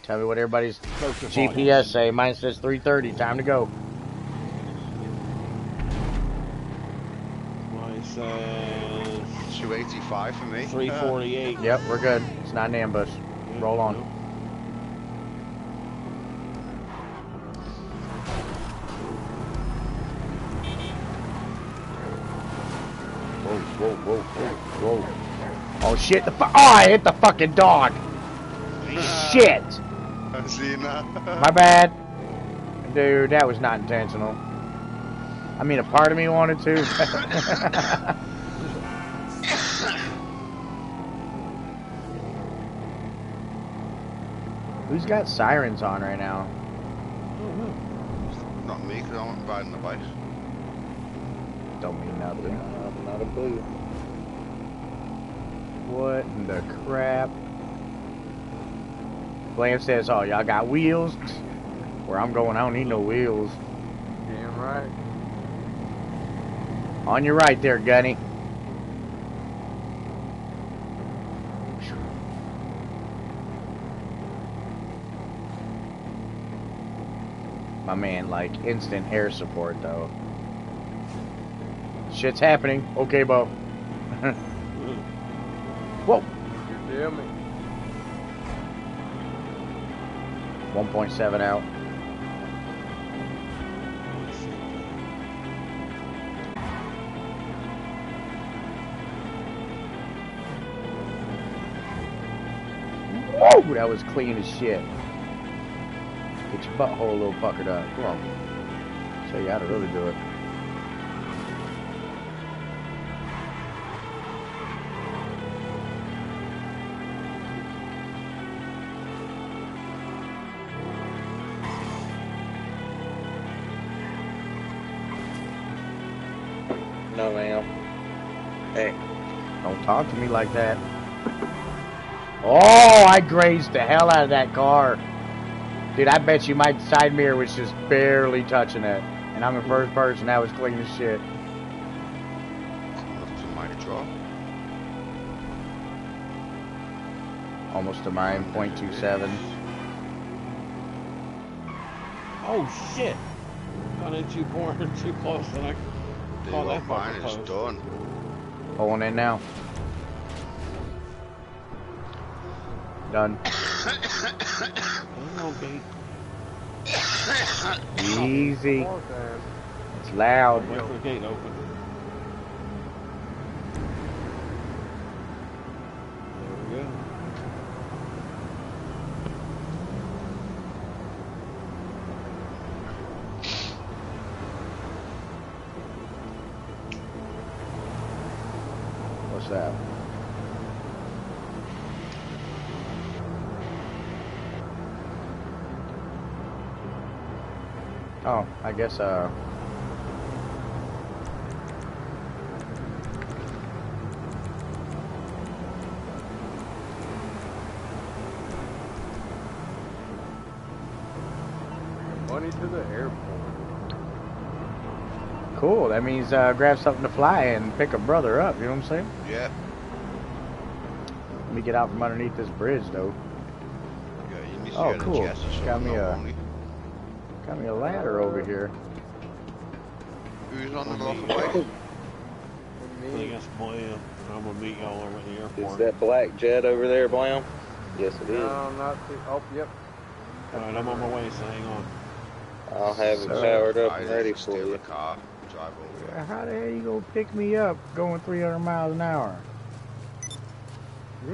Tell me what everybody's Coaster GPS say. Mine says 3:30. Time to go. Mine says 285 for me. 348. Yep, we're good. It's not an ambush. Roll on. Whoa, whoa, whoa, whoa, whoa. Oh shit! The fu- Oh, I hit the fucking dog. Shit! *laughs* I seen that. *laughs* My bad. Dude, that was not intentional. I mean, a part of me wanted to. *laughs* Who's got sirens on right now? Not me, because I'm riding the bike. Don't mean nothing. Not a clue. What in the crap? Blam says, oh, y'all got wheels? *laughs* Where I'm going, I don't need no wheels. Damn right. On your right there, Gunny. My man, like, instant air support, though. Shit's happening. Okay, Bo. *laughs* Feel me? 1.7 out. Whoa, that was clean as shit. Get your butthole a little puckered up. Come on. Show you how to really do it. Talk to me like that. Oh, I grazed the hell out of that car. Dude, I bet you my side mirror was just barely touching it. And I'm in first person, that was clean as shit. Up to my draw. Almost to mine, 0.27. Oh shit! Got in too corner, too close, and I Dude, caught well, that mine fucking is post. done. Pulling in now. Done. Hang on, Pete. Easy. It's loud. Wait for the gate open. There we go. What's that? Oh, I guess, uh... Money to the airport. Cool, that means, uh, grab something to fly and pick a brother up, you know what I'm saying? Yeah. Let me get out from underneath this bridge, though. Yeah, you need to Oh, cool. a chest or something. Got me a-. Got me a ladder over here. Who's on the Only- local bike? I think that's Blam. I'm gonna meet y'all over at the Is that black jet over there, Blam? Yes, it is. No, not too. Oh, yep. Alright, I'm on my way, so hang on. I'll have it powered up I and ready for steal you. the car, drive over there. How the hell are you gonna pick me up going 300 miles an hour?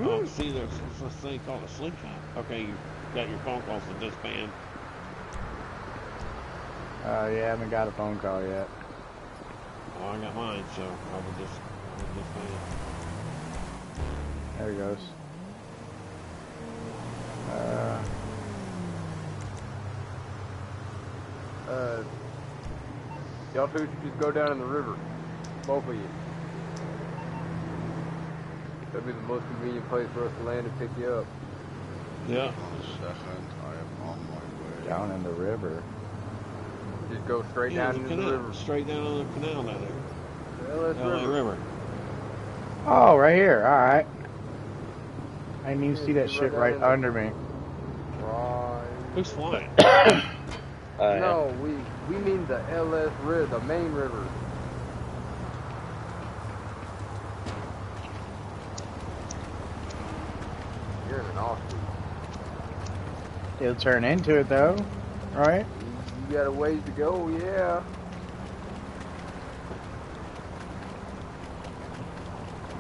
Oh, see, there's this thing called a slingshot. Okay, you got your phone call from this band. Uh, yeah, I haven't got a phone call yet. Oh, I got mine, so I will just, I would just band. There he goes. Uh, Uh, y'all two should just go down in the river. Both of you. That'd be the most convenient place for us to land and pick you up. Yeah. One second, I am on my way. down in the river. Just go straight yeah, down the into the river. straight down on the canal down there. Well, LA river. River. Oh, right here. All right. I didn't even Yeah, see that shit right right under me. Right. Who's flying? *coughs* Uh, no, we we mean the LS River, the main river. You're in an Austin. It'll turn into it though, right? You got a ways to go, yeah.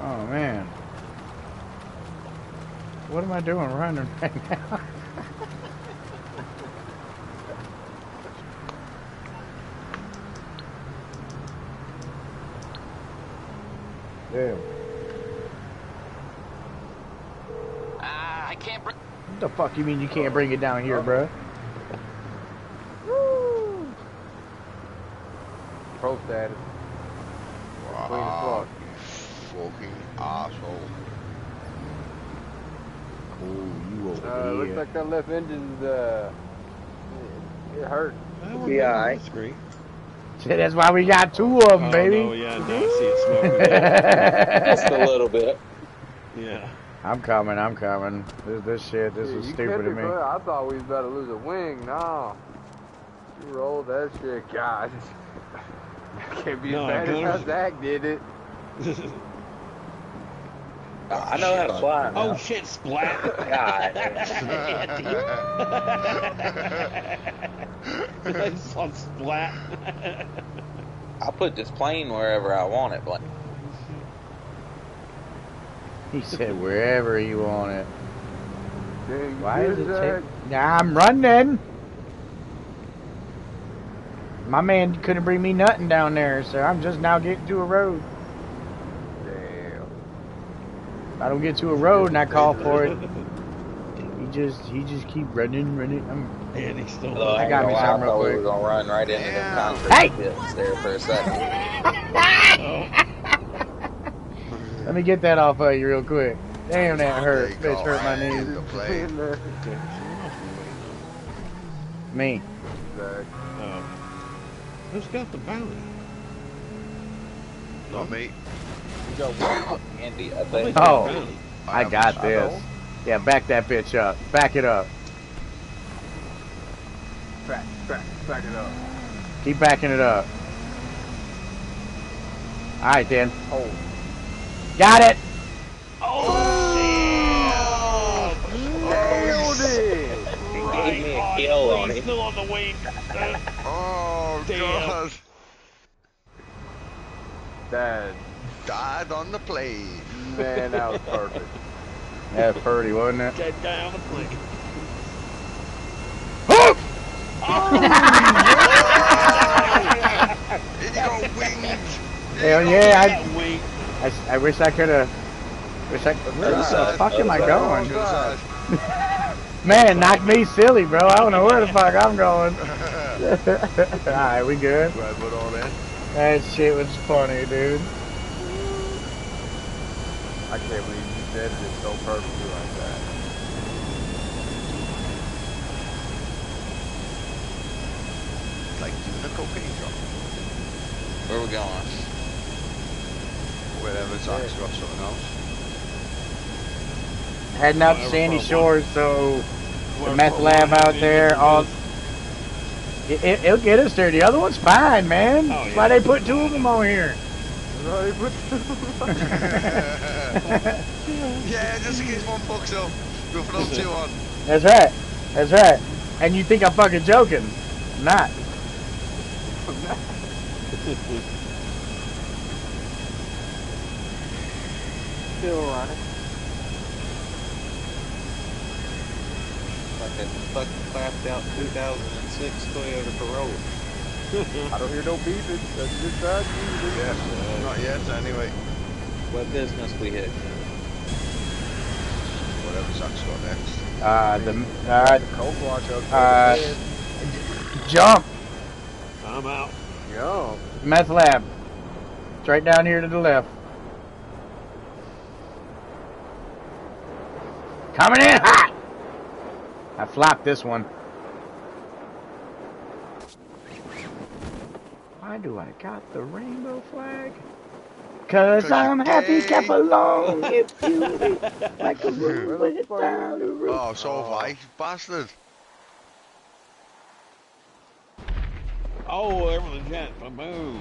Oh man. What am I doing running *laughs* right now? Damn. Ah, I can't bring. What the fuck you mean you can't bring it down here, bruh? Pro status. Wow, fuck. you fucking asshole. Oh, you over Uh, looks like that left engine's uh, it, it hurt. That one Be down alright. the. Shit, that's why we got two of them, Oh, baby. no, yeah, now I see it smoking. *laughs* Just a I'm little bit. Yeah. I'm coming, I'm coming. This, this shit, this Yeah, is stupid to me. good. I thought we was about to lose a wing. Nah. You rolled that shit, *laughs* God. *laughs* Can't be No, as bad as Gunner. how Zach did it. *laughs* I know how to fly. oh now. shit, splat. *laughs* God. It's on splat. I'll put this plane wherever I want it. But He said wherever you want it. Why is it Zach? take? Nah, I'm running. My man couldn't bring me nothing down there, so I'm just now getting to a road. Damn. I don't get to a road and I call for it, he just he just keep running, running. I'm, and he's still. Although I I got got me me something real thought we quick. were gonna run right into them Yeah. concrete Hey! pits there for a second. *laughs* let me get that off of you real quick. Damn, that hurt. There Bitch hurt my right knees. in the plane. In there. Me. Zach. Oh. Who's got the bounty? Not me. You got one Andy, I think. Oh. Bounty. I got this. Yeah, back that bitch up. Back it up. Back, back, back it up. Keep backing it up. All right, then. Hold. Got it. Nailed it! He gave me a kill on He's still on the wing. *laughs* Oh, Damn. God. That, Died on the plane. man, that was perfect. That's pretty, wasn't it? dead guy on the plane. *laughs* Oh! It got wings. Hell yeah! That. I, I, I wish I could have. Wish I. Where the fuck am I going? *laughs* To the. Man, knock me silly, bro. I don't know where the *laughs* fuck I'm going. *laughs* *laughs* All right, we good. Right, but all in. That shit was funny, dude. I can't believe you said it so perfectly like that. Like doing a cocaine job. Where we going? Wherever Zach's got something else. Heading out to Sandy Shores, so the meth lab out there, all. It, it, it'll get us there. The other one's fine, man. Oh, That's yeah. why they put two of them on here. *laughs* Yeah, just in case one fucks up, we'll throw two on. That's right. That's right. And you think I'm fucking joking? I'm not. *laughs* still running. Like a fucking clapped out 2006 Toyota Corolla. *laughs* I don't hear no beeping. That's just that. Yeah, not yet anyway. What business we hit? Whatever Zach's got next. Uh, the uh, Cold watch up. Uh, jump I'm out. Yo. meth lab. It's right down here to the left. Coming in hot. I flopped this one. Why do I got the rainbow flag? Cause I'm happy, gay. clap along *laughs* if you like a roof with it down roof. Oh, so have I, bastard. Oh, everyone's jet. Boom.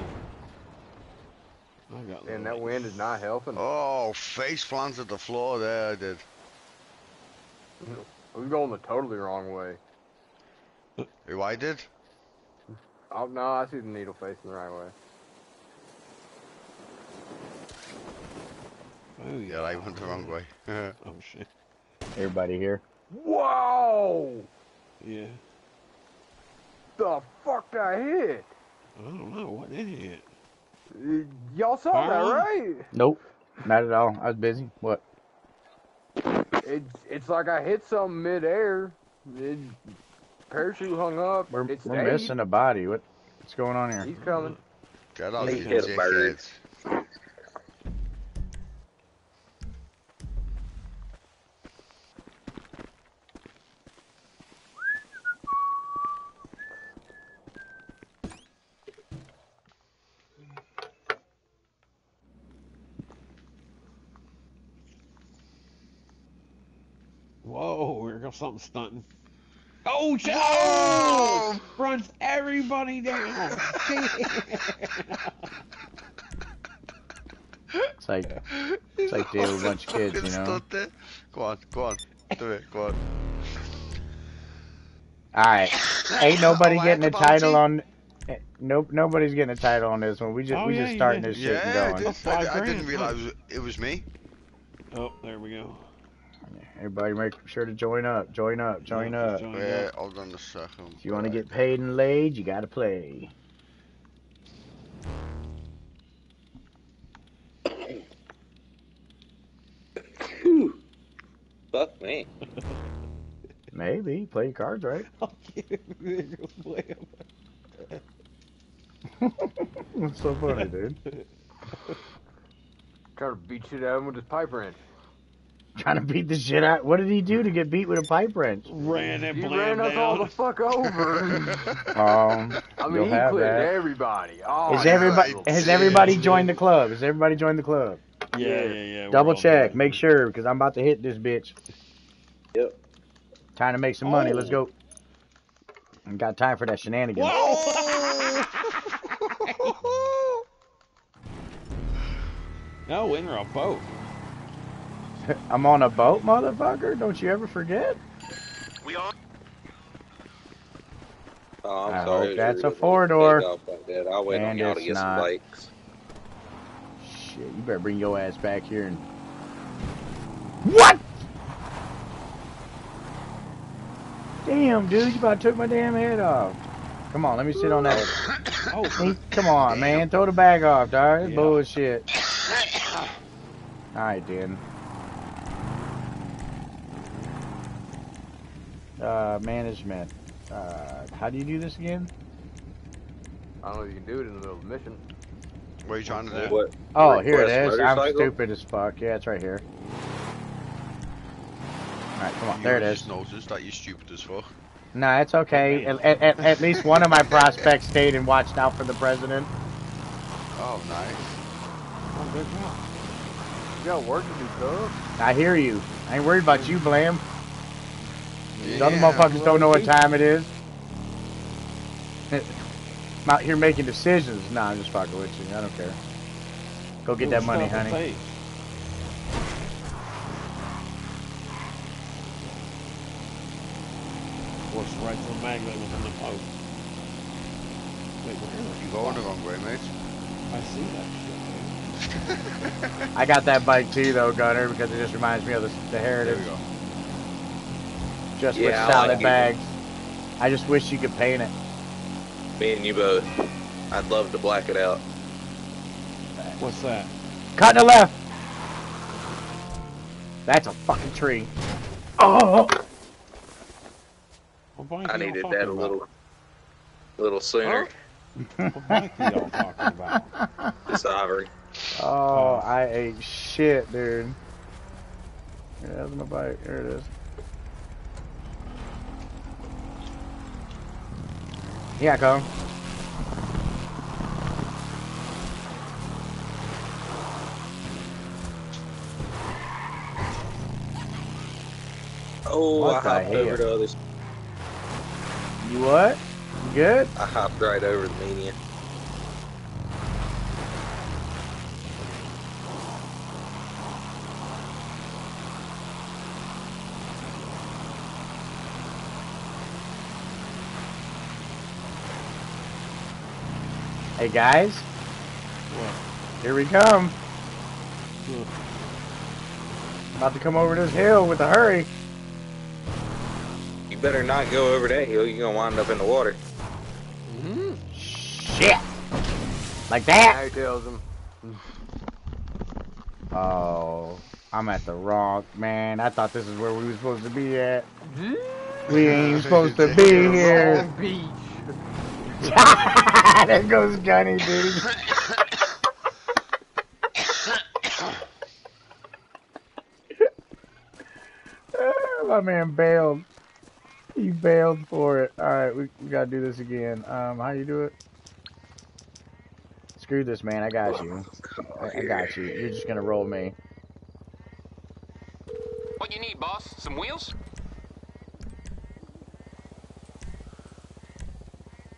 I got And that wind is not helping. Oh, face planted the floor there, I did. Mm. We're going the totally wrong way. Who I did? Oh no, I see the needle facing the right way. Oh, Yeah, I went the wrong way. *laughs* Oh, shit. Everybody here. Whoa! Yeah. The fuck did I hit? I don't know. What did he hit? Y'all saw that, right? Nope, not at all. I was busy. What? It's it's like I hit something midair. It, parachute hung up. We're, it we're missing a body. What? What's going on here? He's coming. Get out, He you hit a bird. dickheads. Whoa, here goes something stunting. Oh, shit! Oh! Runs everybody down. It's like it's like dealing with a bunch of kids, you know. Stood there. Go on, go on. Do it, go on. All right, ain't *laughs* nobody Oh, getting a Bounty? title on. eh, Nope, nobody's getting a title on this one. We just Oh, we yeah, just starting did. this shit and Yeah, I, going. did. I, I didn't realize it was me. oh, there we go. Everybody, make sure to join up, join up, join Yeah, up. join Yeah, up. hold on a second. If you want to get paid and laid, you gotta play. *coughs* Fuck me. Maybe play your cards right. *laughs* What's *laughs* so funny, dude? *laughs* Trying to beat shit out of him with his pipe wrench. Trying to beat the shit out. What did he do to get beat with a pipe wrench? Ran that He blam ran us all the fuck over. *laughs* Um, I mean, he have clipped that. everybody. Oh, Is everybody right. has everybody joined the club? Has everybody joined the club? Yeah, yeah, yeah. we're Double check, good. make sure, because I'm about to hit this bitch. Yep. Time to make some money. Oh. Let's go. I ain't got time for that shenanigans. *laughs* *laughs* No, winner a boat. *laughs* I'm on a boat, motherfucker. Don't you ever forget. We on. Oh, I'm I sorry. hope that's a four-door. Like. I'll wait on And y'all to it's get some not. bikes. Shit, you better bring your ass back here and. What? Damn, dude, you about took my damn head off. Come on, let me sit on that. *coughs* Oh, Come on, man, throw the bag off, dog. That's Yeah. bullshit. *coughs* All right, then. Uh, management. Uh, how do you do this again? I don't know if you can do it in the middle of the mission. What are you trying to do? What? Oh, here it is. Request. I'm motorcycle? stupid as fuck. Yeah, it's right here. All right, come on. You There it is. just is. noticed that you're stupid as fuck. Nah, it's okay. At, at, at, at least one of my prospects stayed and watched out for the president. Oh, nice. oh, good job. You got work to do, cuz. I hear you. I ain't worried about you, Blam. The other Yeah. motherfuckers don't know what time it is. *laughs* I'm out here making decisions. Nah, I'm just fucking with you. I don't care. Go get that money, honey. face. Force right to the magnet the post. Wait, where is You're going the wrong way, mate. I see that shit. *laughs* I got that bike too, though, Gunner, because it just reminds me of the, the There heritage. we go. Just Yeah, with I salad like it. bags. I just wish you could paint it. Me and you both. I'd love to black it out. What's that? Cut to the left. That's a fucking tree. Oh, What bike I are y'all needed talking that a about? little, little sooner. What bike are y'all talking about? *laughs* This ivory. oh, I ate shit, dude. Yeah, that's my bike. Here it is. Yeah, go. Oh, What I hopped over the other. You what? You good? I hopped right over the median. Hey guys, What? here we come. Huh. About to come over this hill with a hurry. You better not go over that hill. You're gonna wind up in the water. Mm-hmm. Shit. Like that? Now he tells him. *laughs* Oh, I'm at the wrong man. I thought this is where we were supposed to be at. We ain't supposed to be *laughs* here. Long *laughs* Beach. there goes Johnny, dude. *laughs* My man bailed. He bailed for it. All right, we, we gotta do this again. Um, how you do it? Screw this, man. I got you. I, I got you. You're just gonna roll me. What you need, boss? Some wheels?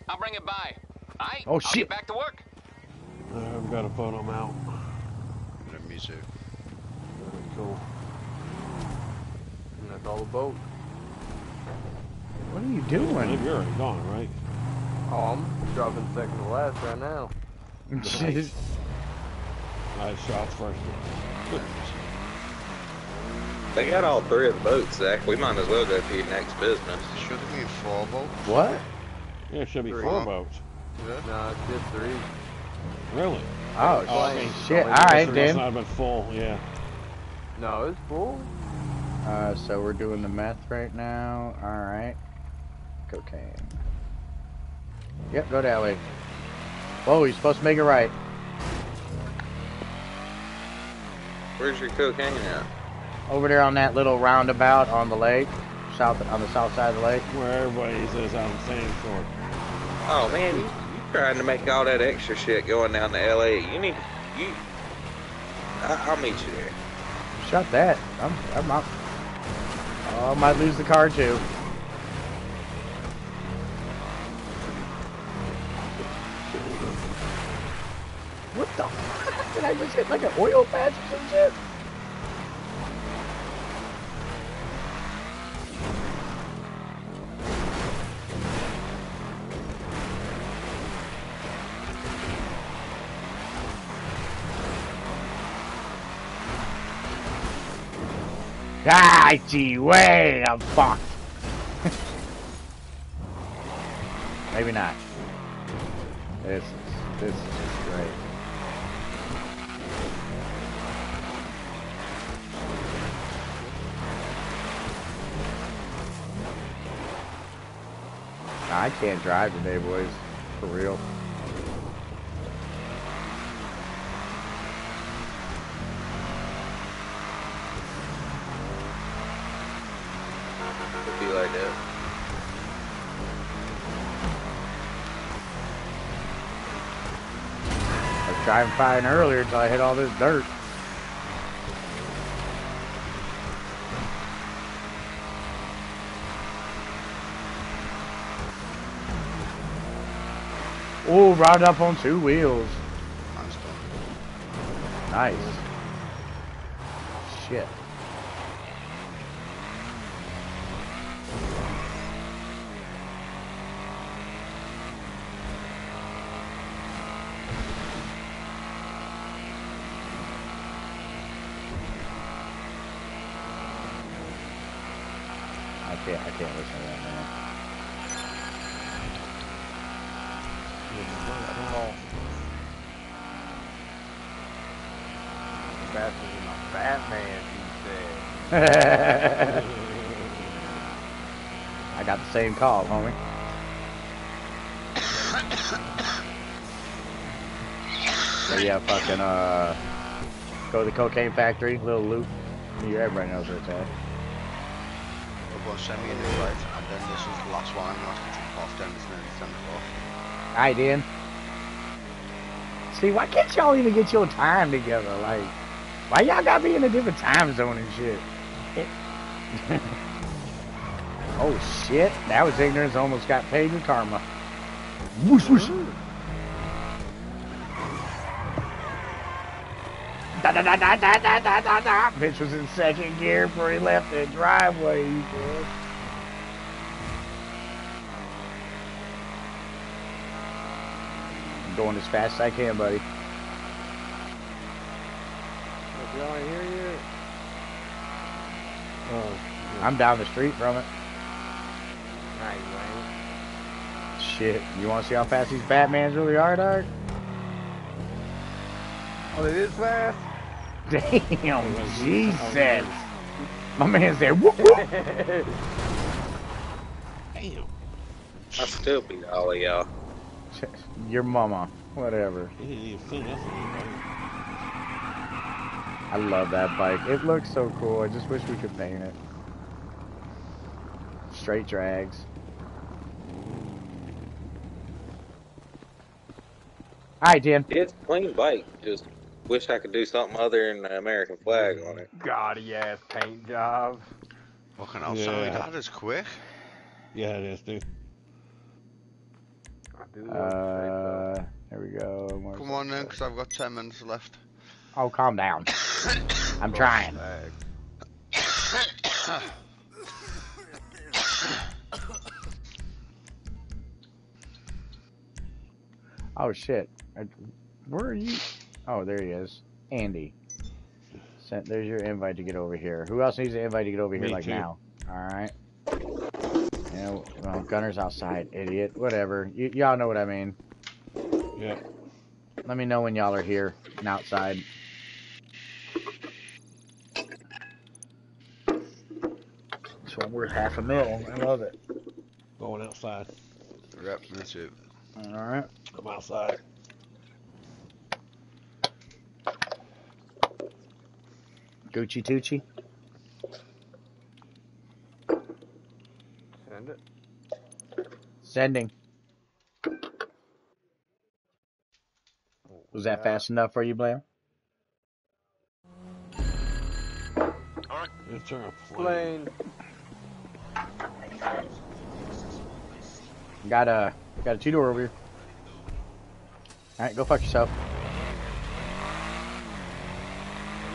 I'll bring it by. Aight, Oh, I'll shit. get back to work. I've got to put them out. Yeah, me too. Very cool. And that's all the boat. What are you Maybe doing? you're already gone, right? Oh, I'm dropping second to last right now. *laughs* Jeez. Nice shots first. *laughs* They got all three of the boats, Zach. We might as well go to your next business. Should have been four boats. what? Yeah, it should be Three. four boats. No, it's just three. Really? Oh, Oh, I mean, shit. so All maybe right, Must not been full, yeah. No, it's full. Uh, so we're doing the meth right now. All right. Cocaine. Yep, go that way. Whoa, you're supposed to make it right. Where's your cocaine at? Over there on that little roundabout on the lake, south on the south side of the lake. Where everybody says I'm staying short. Oh man, you, you trying to make all that extra shit going down to LA? You need you. I, I'll meet you there. Shut that. I'm, I'm out. Oh, I might lose the car too. What the fuck? *laughs* Did I just hit like an oil patch or some shit? Ah, gee, way, I'm fucked. Maybe not. This is this is just great. I can't drive today, boys. For real. Driving fine earlier until I hit all this dirt. Oh, riding up on two wheels. Nice. Nice. Shit. I can't. I can't listen to that man. Faster than a Batman, he said. *laughs* I got the same call, homie. so yeah, fucking uh, go to the cocaine factory, little loop. You everybody knows where it's at. Well, send me an invite, and then this is the last one. I'm gonna have to jump off then. It's nearly 10 o'clock. I did. See, why can't y'all even get your time together? Like, why y'all gotta be in a different time zone and shit? It- *laughs* oh shit, that was ignorance. Almost got paid in karma. Whoosh whoosh. Da, da, da, da, da, da, da, da, da. Bitch was in second gear before he left the driveway. he said. I'm going as fast as I can, buddy. If y'all ain't here yet. Oh, I'm down the street from it. Nah, you. Shit, you want to see how fast these Batmans really are, dog? Oh, it is fast? *laughs* Damn, Jesus. My man said, whoop, whoop. *laughs* damn. I still beat all of y'all. *laughs* Your mama, whatever. He didn't even send us anything. I love that bike. It looks so cool. I just wish we could paint it. Straight drags. Alright, Dan. It's a clean bike. Just wish I could do something other than the American flag on it. Gaudy ass paint job. Fucking hell, sorry, Yeah. that is quick. Yeah, it is, dude. I do Uh, there we go. Where's Come on then, because I've got 10 minutes left. Oh, calm down. I'm trying. Oh shit. Where are you? Oh, there he is. Andy. Sent, there's your invite to get over here. Who else needs an invite to get over here Me like too. now? Alright. Yeah, well, Gunner's outside, idiot. Whatever. Y'all know what I mean. Yeah. Let me know when y'all are here and outside. This one worth half a mil. I love it. Going outside. Yep, that's it. Alright. I'm outside. Gucci Tucci. Send it. Sending. Was that fast enough for you, Blair? Let's turn a plane. Plane. Got a got a two door over here. All right, go fuck yourself.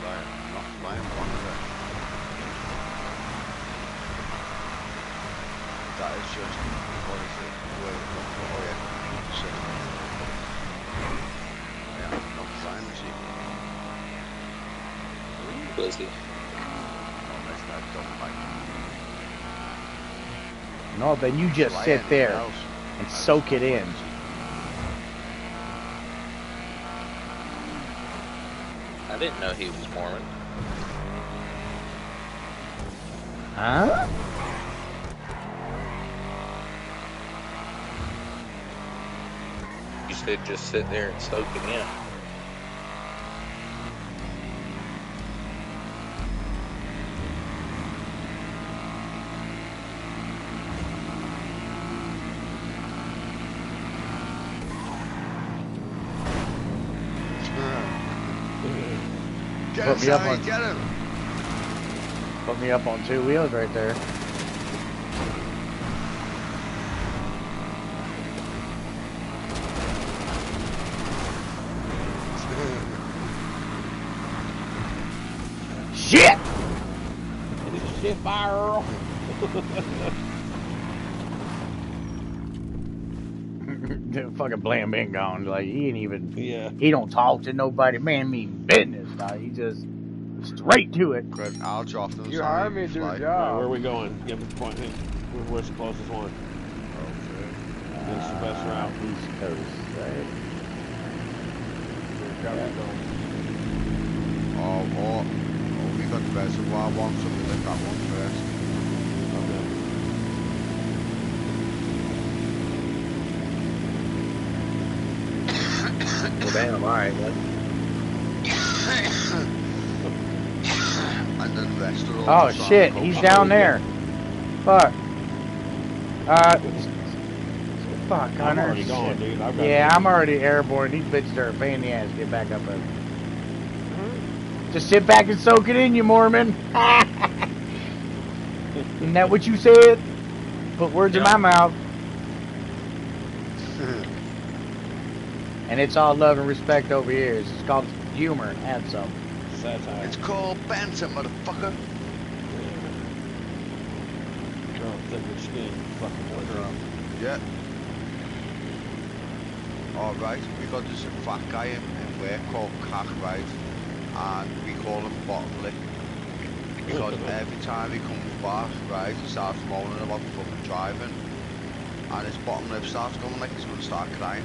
Lying, not flying one of them. That is just, what is it? Wait, what, oh yeah, shit. Yeah, not flying machine. Pussy. Oh, that's that dumb bike. No, then you just Fly sit there else. and That is soak it in. I didn't know he was Mormon. Huh? You said just sit there and soak it in. Get Put me up on- get him! Put me up on two wheels right there. *laughs* Shit! Shit fire, Earl. *laughs* Fucking Blam been gone. Like he ain't even. Yeah. He don't talk to nobody. Man, mean business. Dog. He just Straight to it. Good. I'll drop them. You so hired you me to do fly. a All right, job. where are we going? Give us a point. Hey, where- Where's the closest one? That's the best route. East Coast, right? Got me going. Oh, oh, oh, we got the reservoir one, so we let that one first. Okay. *coughs* Well, damn, all right, then. And then the rest are all Oh shit, he's down there. Fuck. Uh, fuck, I'm Hunter. already gone, dude. I've got Yeah, I'm already airborne. These bitches are a pain in the ass. Get back up. There. Just sit back and soak it in, you Mormon. *laughs* Isn't that what you said? Put words in my mouth. *laughs* And it's all love and respect over here. It's called humor. Add some. Satire. It's called banter, motherfucker. Girl, thick with skin. Fucking water. Yeah. Alright, we got this fat guy in, in work called Cack, right? And we call him Bottom. Because *laughs* every time he comes back, right, he starts moaning about fucking driving. And his bottom lip starts going like he's gonna start crying.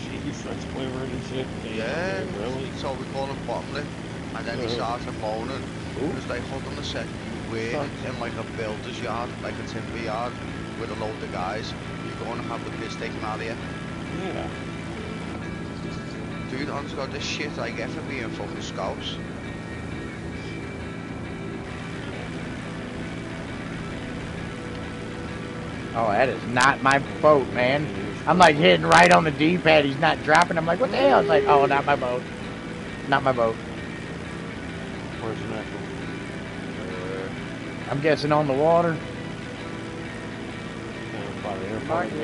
Jeez, that's quivering and shit. Damn, Yeah, Really? so we call him bottom lip. And then he starts moaning. Was like, hold on a sec, you work in like a builder's yard, like a timber yard, with a load of guys. You're going to have the piss taken out of you. Yeah. Dude, honest God, this shit I get for being fucking scouts. Oh, that is not my boat, man. I'm like hitting right on the D-pad. He's not dropping. I'm like, what the hell? It's like, oh, not my boat. Not my boat. Where's the next one? I'm guessing on the water. By the airport. Might be.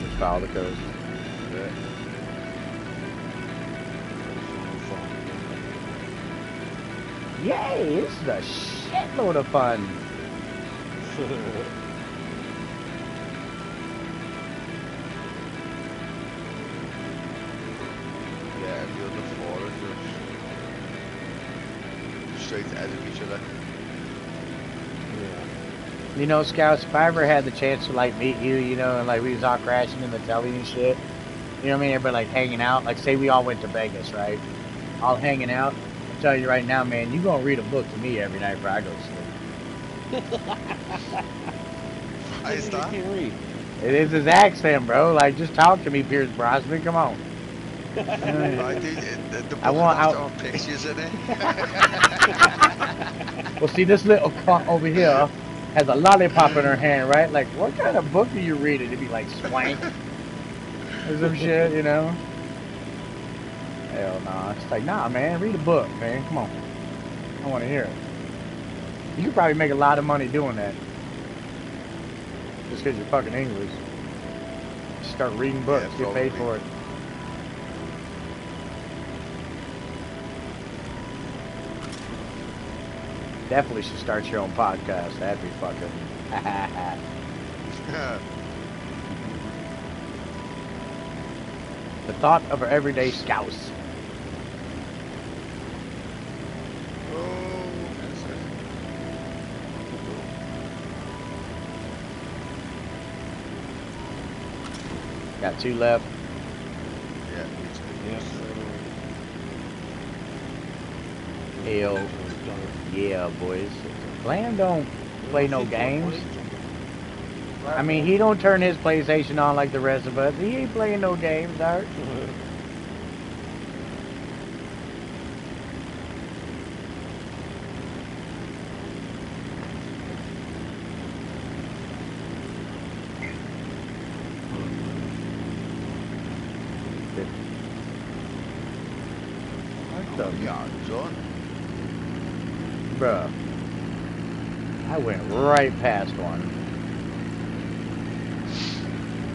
Just follow the coast. Yay, this is a shitload of fun. *laughs* You know, Scouts, if I ever had the chance to like meet you, you know, and like we was all crashing in the telly and shit, you know what I mean? Everybody like hanging out. Like say we all went to Vegas, right? All hanging out. I tell you right now, man, you gonna read a book to me every night before I go to sleep. *laughs* Ahí está. can't read. It is his accent, bro. Like just talk to me, Pierce Brosnan. Come on. Right, dude, the, the I want- has I- got pictures in it. *laughs* *laughs* Well, see, this little cunt over here has a lollipop in her hand, right? Like, what kind of book are you reading? To be like swank or some shit, you know? Hell nah. It's like, nah, man, read a book, man. Come on. I want to hear it. You could probably make a lot of money doing that. Just because you're fucking English. Start reading books, Yeah, get paid for it. Definitely should start your own podcast. That'd be fucking. *laughs* the thought of our everyday oh, it. Got two left. Yeah, it's Yes. Hell yeah, boys. Blam don't play no games. I mean, he don't turn his PlayStation on like the rest of us. He ain't playing no games, Art. What the yeah, done. Bruh. I went right past one.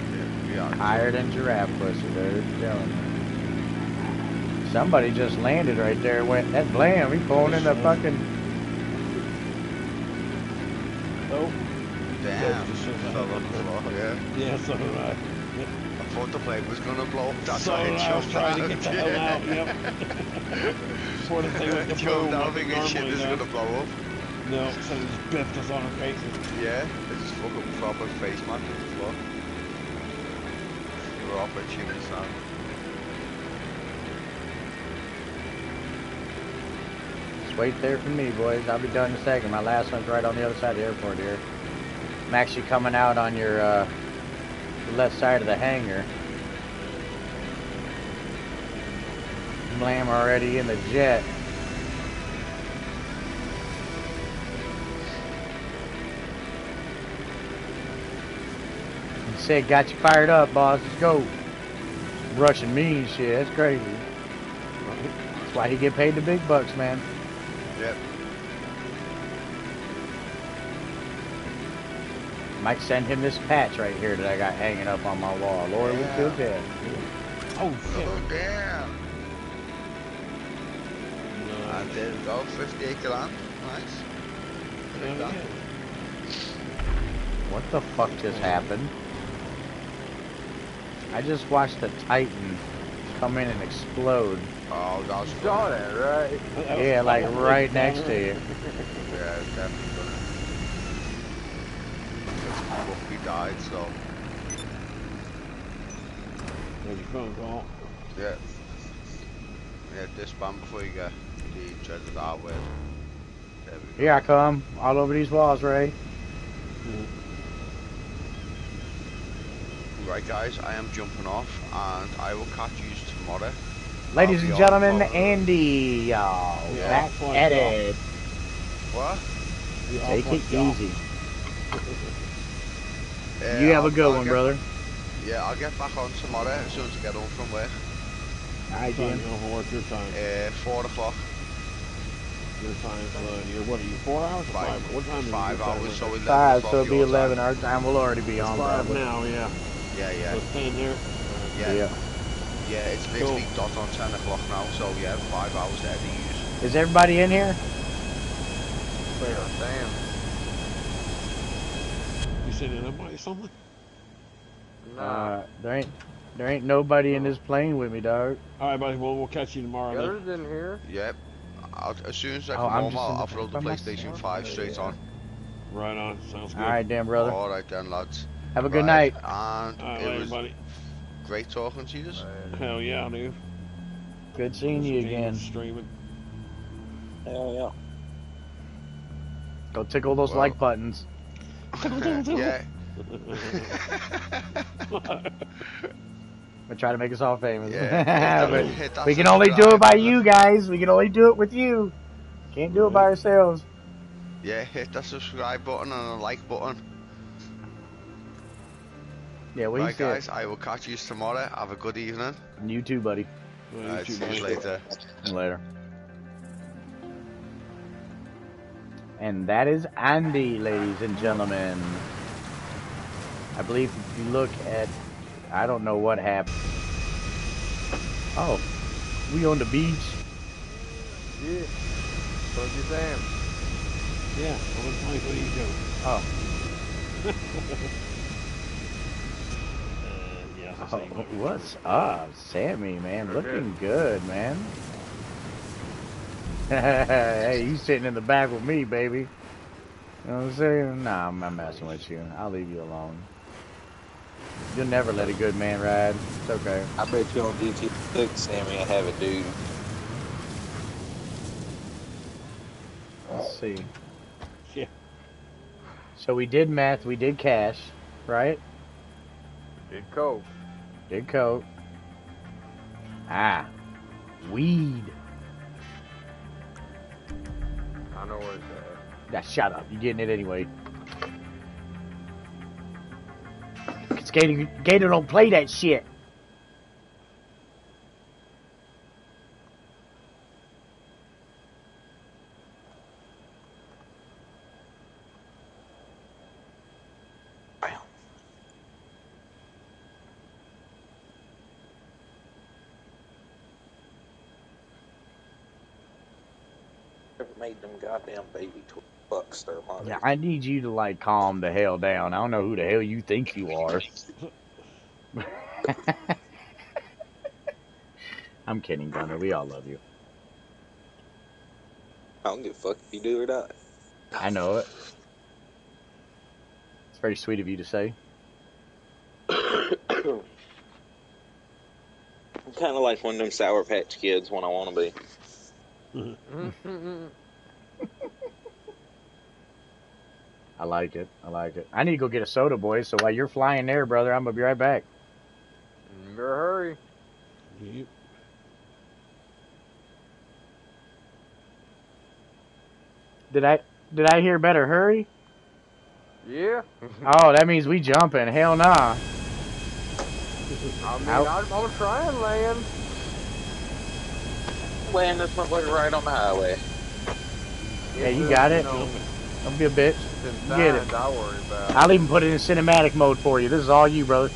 Yeah, yeah. Higher than giraffe pussy, dude. I'm telling you. Somebody just landed right there. Went that blam. He pulling in the fucking. Nope. Damn. Just shows Fell up. on the floor, yeah. Yeah, so did I. I thought the plane was gonna blow up. That's so why did it I was jumped trying to out. get the hell out. Yep. Before the thing went It to jumped out thinking shit normally was gonna blow up. No, so it just biffed us on our faces. Yeah, it's just fucking proper face mask on the floor. We're off at human sound. Just wait there for me, boys. I'll be done in a second. My last one's right on the other side of the airport here. I'm actually coming out on your uh, left side of the hangar. Blam already in the jet. Said, got you fired up, boss. Let's go. Russian me and shit. That's crazy. That's why he get paid the big bucks, man. Yep. Might send him this patch right here that I got hanging up on my wall. Lord, we feel Yeah. dead. Oh, oh, shit. Oh damn. Uh, and there we go, 58 grand. Nice. Hell yeah. What the fuck just happened? I just watched the Titan come in and explode. Oh, that was You saw that, right? That was Yeah, like fucking right big next to you. *laughs* Yeah, it's definitely gonna. Buffy died, so There's your phone call. yeah. Yeah, disband before you get the dreaded R word. There. Here I come, all over these walls, Ray. Mm-hmm. Right, guys, I am jumping off, and I will catch you tomorrow. Ladies and gentlemen, on. Andy, y'all, Yeah, back fine, at y'all. it. What? Take it easy. *laughs* Yeah, You have a I'll- good I'll one, get- brother. Yeah, I'll get back on tomorrow as soon as I get home from work. All right, Time, Jim. you know, what's your time? Uh, four o'clock, Your time, uh, you're, what are you, four hours or five, five? What time is five hours, so now? 11 Five, so it'll be your time. 11. Our time will already be on, It's five probably. now, yeah. Yeah, yeah, So staying there. yeah, Yeah. yeah. It's literally dot on 10 o'clock now, so yeah, five hours there to use. Is everybody in here? Yeah. Damn. You sitting anybody by something? Nah. Uh, there ain't there ain't nobody in this plane with me, dog. All right, buddy. Well, we'll catch you tomorrow. the others in here. Yep. I'll, as soon as I Oh, come I'm home, I'll, in the throw the PlayStation myself. 5 straight Yeah. on. Right on. Sounds good. All right, damn brother. Alright then, lads. Have a good Right, night. And All right, it was buddy. great talking to you. Hell yeah, dude. Good seeing you again. Streaming. Hell yeah. Go tickle those Well. like buttons. *laughs* *laughs* yeah. But try to make us all famous. Yeah. *laughs* But we can only do it by you guys. We can only do it with you. Can't do it by ourselves. Yeah, hit that subscribe button and a like button. Yeah, what right, you said. guys, I will catch you tomorrow. Have a good evening. You too, buddy. Well, you Alright, see you buddy. later. Later. And that is Andy, ladies and gentlemen. I believe if you look at, I don't know what happened. Oh, we on the beach. Yeah. So you Sam. Yeah. Well, let's play what do you do? Oh, *laughs* oh, what's up, ah, Sammy? Man, looking good, man. *laughs* hey, you sitting in the back with me, baby. You know what I'm saying? Nah, I'm not messing with you. I'll leave you alone. You'll never let a good man ride. It's okay. I bet you on DT6, Sammy, I have a dude. Let's see. Yeah. So we did meth, we did cash, right? Did coke. Did coat. Ah, weed. I know where it's at. Now shut up. You're getting it anyway. 'Cause Gator, Gator don't play that shit. Never made them goddamn baby toys. Buckster, mother. Yeah, I need you to like calm the hell down. I don't know who the hell you think you are. *laughs* I'm kidding, Gunner. We all love you. I don't give a fuck if you do or not. I know it. It's very sweet of you to say. *coughs* I'm kind of like one of them Sour Patch Kids when I want to be. Mm-hmm. *laughs* *laughs* I like it. I like it. I need to go get a soda, boys. So while you're flying there, brother, I'm gonna be right back. In your hurry. Yep. Did I did I hear better? Hurry! Yeah. *laughs* Oh, that means we jumping. Hell nah. I mean, Out. I'm, I'm gonna try and land. Land this motherfucker right on the highway. Yeah, you got it. know, Don't be a bitch. It's Get it. signs I worry about. I'll even put it in cinematic mode for you. This is all you, brother.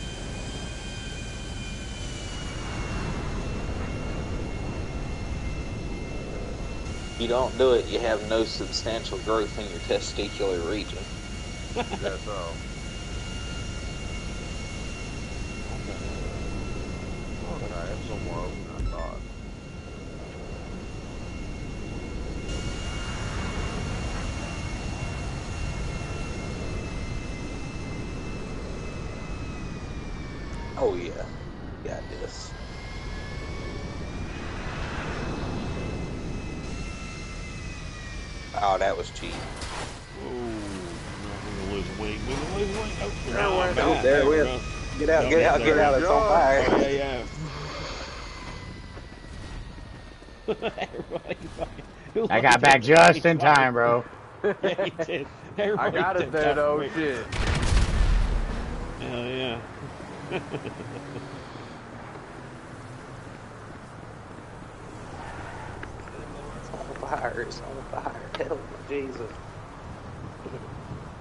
You don't do it, you have no substantial growth in your testicular region. That's all. Okay, it's somewhere over than I thought. Oh yeah, got this. Oh, that was cheap. Oh, we're gonna lose wing. We're gonna lose wing. Oh, There no, went- man, oh, there it we go. Get out, No, get out, get out! It's on Oh, yeah, yeah. Everybody fucking. who I got back just in time, bro. Yeah, he did. I got it took there that though, shit. Hell yeah. It's on fire! *laughs* It's on fire! Help me, Jesus!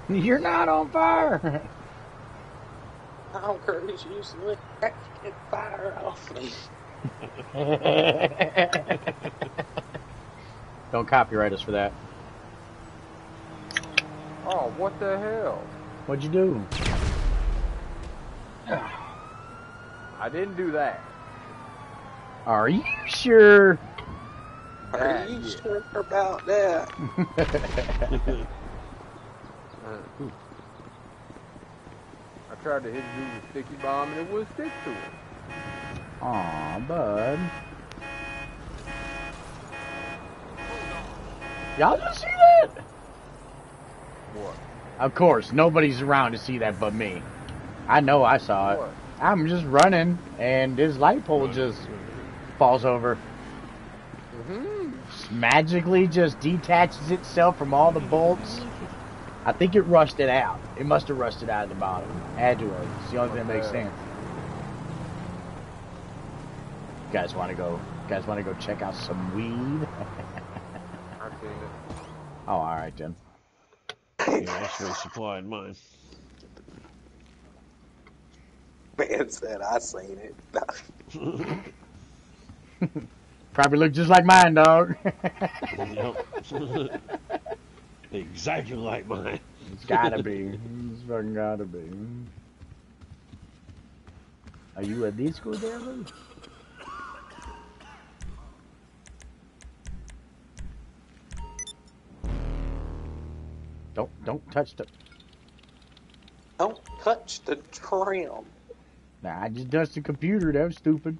You're not on fire. Tom Cruise used to get fire off me. *laughs* Don't copyright us for that. Oh, what the hell? What'd you do? *sighs* I didn't do that. Are you sure? Are That, you yeah. sure about that? *laughs* I tried to hit it with a sticky bomb and it wouldn't stick to it. Aw, bud. Y'all just see that? What? Of course, nobody's around to see that but me. I know I saw it. I'm just running, and this light pole just falls over. Mm-hmm. Magically just detaches itself from all the bolts. I think it rusted it out. It must have rusted out at the bottom. Had to have. It's the only thing that makes sense. You guys want to go? You guys want to go check out some weed? *laughs* I've it. Oh, all right then. *laughs* Yeah, that's very supplied mine. Man said I seen it. *laughs* Probably look just like mine, dog. *laughs* Exactly like mine. it's gotta be. It's fucking gotta be. Are you a disco devil? Don't don't touch the. Don't touch the trim. Nah, I just touched the computer. That was stupid.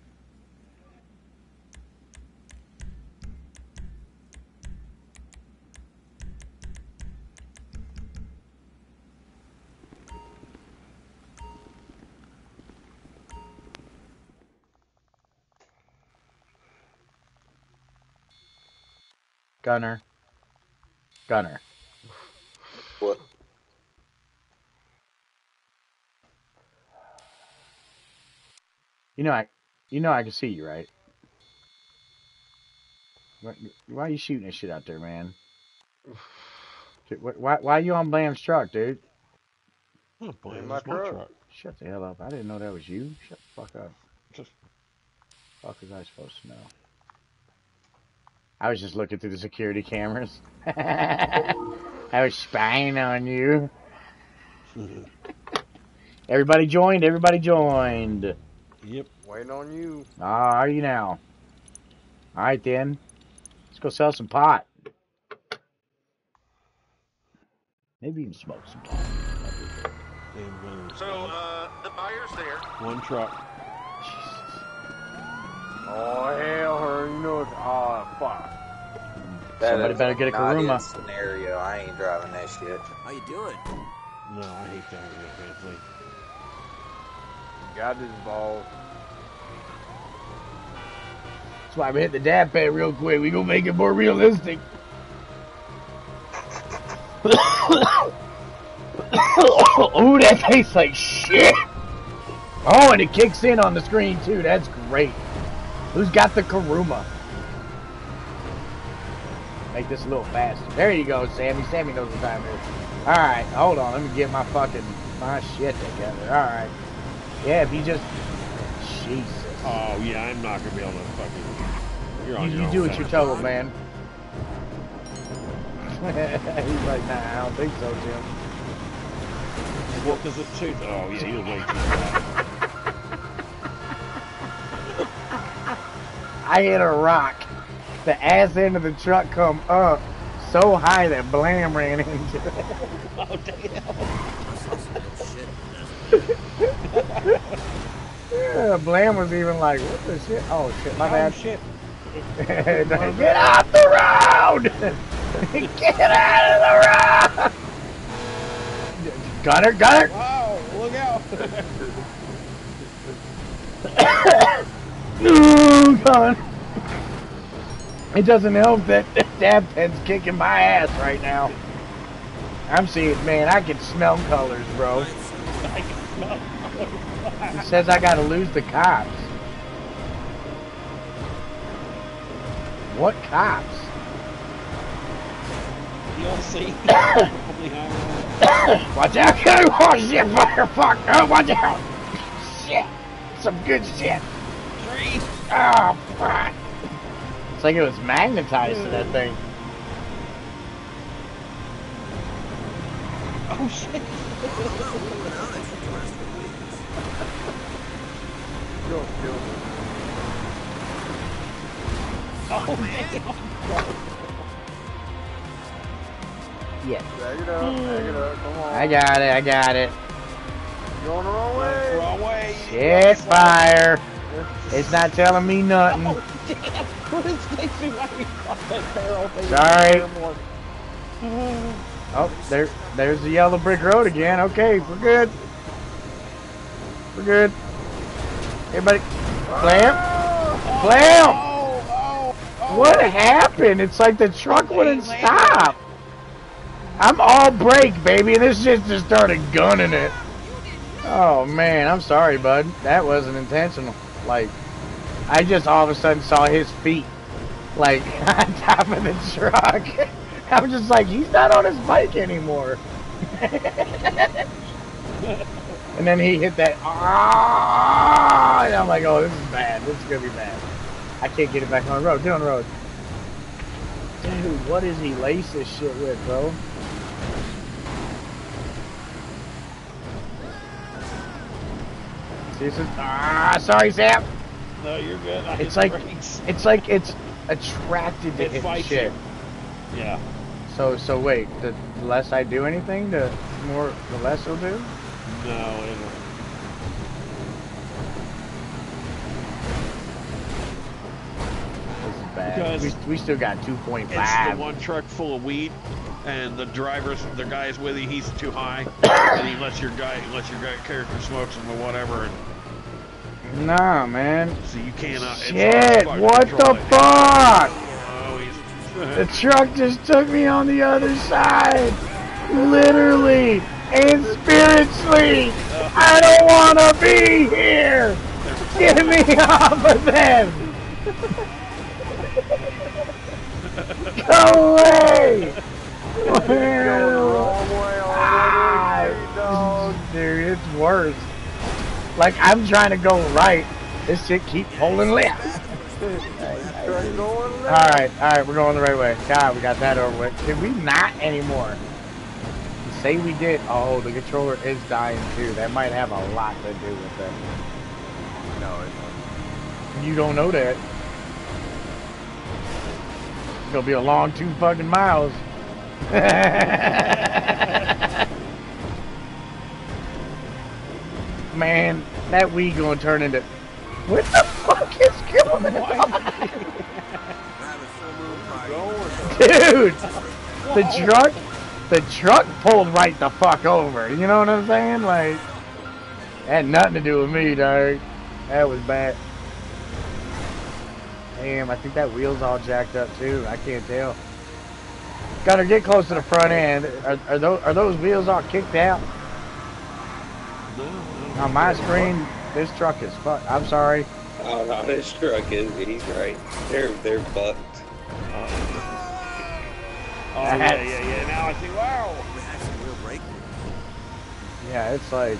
Gunner. Gunner. What? You know I, you know I can see you, right? Why, why are you shooting that shit out there, man? Dude, Why, why are you on Blam's truck, dude? I'm not my truck. truck. Shut the hell up! I didn't know that was you. Shut the fuck up. Just- Fuck was I supposed to know? I was just looking through the security cameras. *laughs* I was spying on you. *laughs* Everybody joined. Everybody joined. Yep. Waiting on you. Ah, are you now? All right then. Let's go sell some pot. Maybe even smoke some pot. So, uh, the buyer's there. one truck. Jesus. Oh hell, her, you know it's oh fuck. That Somebody better get a Kuruma. scenario. I ain't driving that shit. How you doing? No, I hate that real bad thing. Got his balls. That's why I'm hitting the dab pad real quick. We gonna make it more realistic. *coughs* oh, that tastes like shit. Oh, and it kicks in on the screen too. That's great. Who's got the Kuruma? Make this a little faster. There you go, Sammy. Sammy knows what time it is. All right, hold on. Let me get my fucking my shit together. All right. Yeah, if you just Jesus. Oh yeah, I'm not gonna be able to fucking. You're on You, your you do what you're told, man. *laughs* He's like, nah, I don't think so, Jim. What does it too. Oh yeah, you're way too fast. *laughs* I hit a rock. The ass end of the truck come up so high that Blam ran into it. Oh *laughs* damn. Yeah, Blam was even like, what the shit? Oh shit, my Oh bad. shit. *laughs* Get off the road! *laughs* Get out of the road! Got her, got her! Wow, look out. No, God. It doesn't help *laughs* that Dab Pen's kicking my ass right now. I'm seeing, man, I can smell colors, bro. *laughs* I can smell. It says I gotta lose the cops. What cops? You'll see. *coughs* Watch out! *laughs* Oh shit, fuck! Oh, watch out! Shit! Some good shit! Trees. Oh, fuck! It's like it was magnetized to that hmm. thing. Oh shit. Go, go. Oh damn. Yeah. Drag it up, drag it up, come on. I got it, I got it. Going the wrong way. Wrong way. Shit, fire! It's not telling me nothing. Oh, Oh damn. What is Stacy? Why we off that barrel thing? Sorry. Oh, there, there's the yellow brick road again. Okay, we're good. We're good. Everybody, blam, blam. Oh, oh, oh. What happened? It's like the truck wouldn't stop. I'm all brake, baby, and this shit just started gunning it. Oh man, I'm sorry, bud. That wasn't intentional. Like, I just all of a sudden saw his feet, like *laughs* on top of the truck. *laughs* I'm just like, he's not on his bike anymore. *laughs* and then he hit that. Ah! And I'm like, oh, this is bad. This is gonna be bad. I can't get it back on the road. Get on the road. Dude, what is he lace this shit with, bro? Is, ah, sorry, Sam. No, you're good. I It's like brakes. it's like it's attracted to It hit shit. you. Yeah. So so wait, the less I do anything, the more the less it'll do. No, is bad. Because we, we still got two point It's the one truck full of weed, and the driver's the guy's with you. He's too high, and he lets your guy lets your guy character smoke some or whatever, and Nah, man. so you cannot. Uh, Shit! What the it. fuck? Oh. *laughs* The truck just took me on the other side, literally and spiritually. I don't want to be here. Get me *laughs* off of them. Go away. Going the wrong way all the way to *laughs* the ah, street, dog. Dude, it's worse. Like I'm trying to go right. This shit keep pulling left. Truck going *laughs* left. All right, all right, we're going the right way. God, we got that over with. Did we not anymore? say we did. Oh, the controller is dying too. That might have a lot to do with it. No, it's You don't know that. It's gonna be a long two fucking miles. *laughs* Man, that Wii gonna turn into. What the fuck is going on? Dude, the truck, the truck pulled right the fuck over. You know what I'm saying? Like, had nothing to do with me, dog. That was bad. Damn, I think that wheel's all jacked up too. I can't tell. Gotta get close to the front end. Are, are those are those wheels all kicked out? On my screen, this truck is fuck. I'm sorry. Oh no, this truck is. He's right. They're they're fucked. Oh yeah, yeah, yeah. Now I see. Wow. Yeah, it's like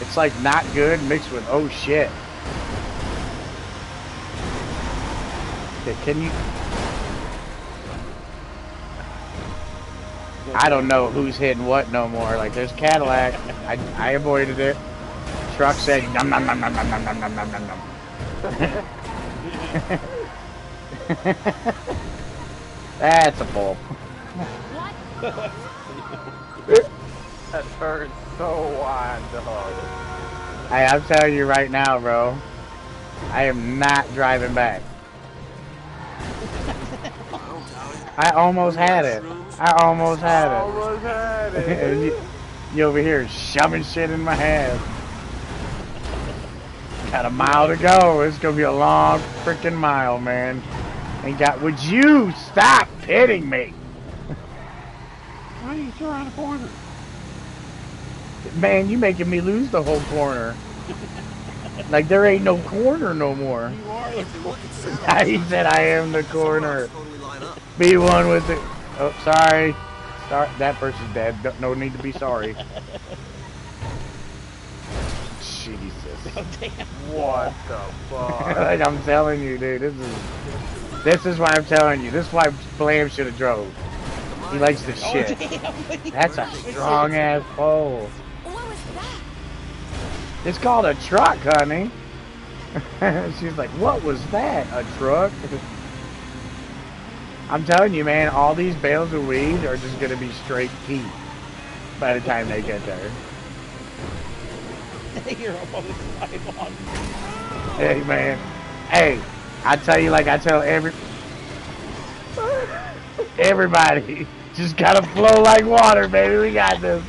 it's like not good mixed with oh shit. Okay, can you? I don't know who's hitting what no more. Like there's Cadillac. I I avoided it. Truck said num num num num num num num num num num *laughs* num. That's a bull. *laughs* that turn's so wide, dog. Hey, I'm telling you right now, bro. I am not driving back. *laughs* I almost had it. I almost had it. Almost had *laughs* it. you, you over here shoving shit in my hand. Got a mile to go. It's gonna be a long freaking mile, man. And got would you stop hitting me? Why are you still around the corner? Man, you making me lose the whole corner. like there ain't no corner no more. You are the corner. he said I am the corner. Be one with it. Oh, sorry. Sorry, that person's dead. No need to be sorry. Jesus. Oh damn. What the *laughs* fuck? like I'm telling you, dude, this is this is why I'm telling you. This is why Blam should have drove. He likes the Oh shit. damn. That's a strong ass pole. What was that? It's called a truck, honey. *laughs* She's like, what was that? A truck? *laughs* I'm telling you, man, all these bales of weed are just gonna be straight heat by the time they get there. *laughs* You're up on the sidewalk. Hey, man. Hey, I tell you like I tell every everybody, *laughs* just gotta flow like water, baby. We got this.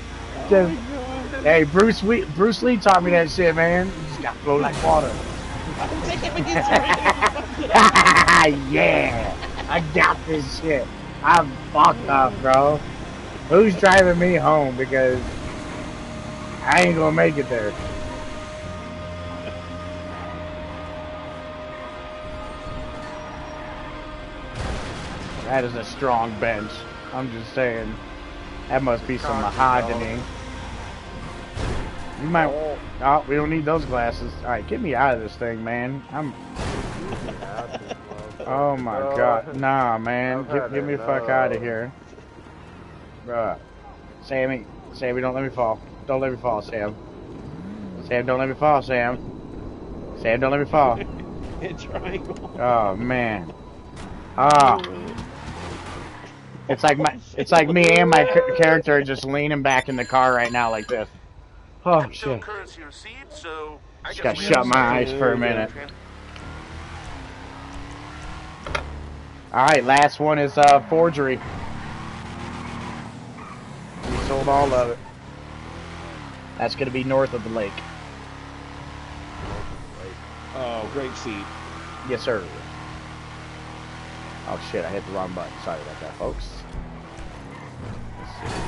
Just, hey, Bruce Lee, Bruce Lee taught me that shit, man. You just gotta flow like water. *laughs* yeah, I got this shit. I'm fucked up, bro. Who's driving me home? Because I ain't gonna make it there. That is a strong bench. I'm just saying. That must be some mahogany. You might. Oh, we don't need those glasses. All right, get me out of this thing, man. I'm. *laughs* Oh my god, nah, man. I've Get, get me the fuck out of here, Bruh. Sammy, Sammy, don't let me fall. Don't let me fall, Sam. Sam, don't let me fall, Sam. Sam, don't let me fall. *laughs* Hit triangle. Oh man. Ah. It's like my, it's like me and my character are just leaning back in the car right now like this. Oh shit. currency received, so I Just gotta shut my eyes for a minute. All right, last one is uh, forgery. We sold all of it. That's gonna be north of the lake. Oh, great seat. Yes, sir. Oh shit, I hit the wrong button. Sorry about that, folks. Let's see.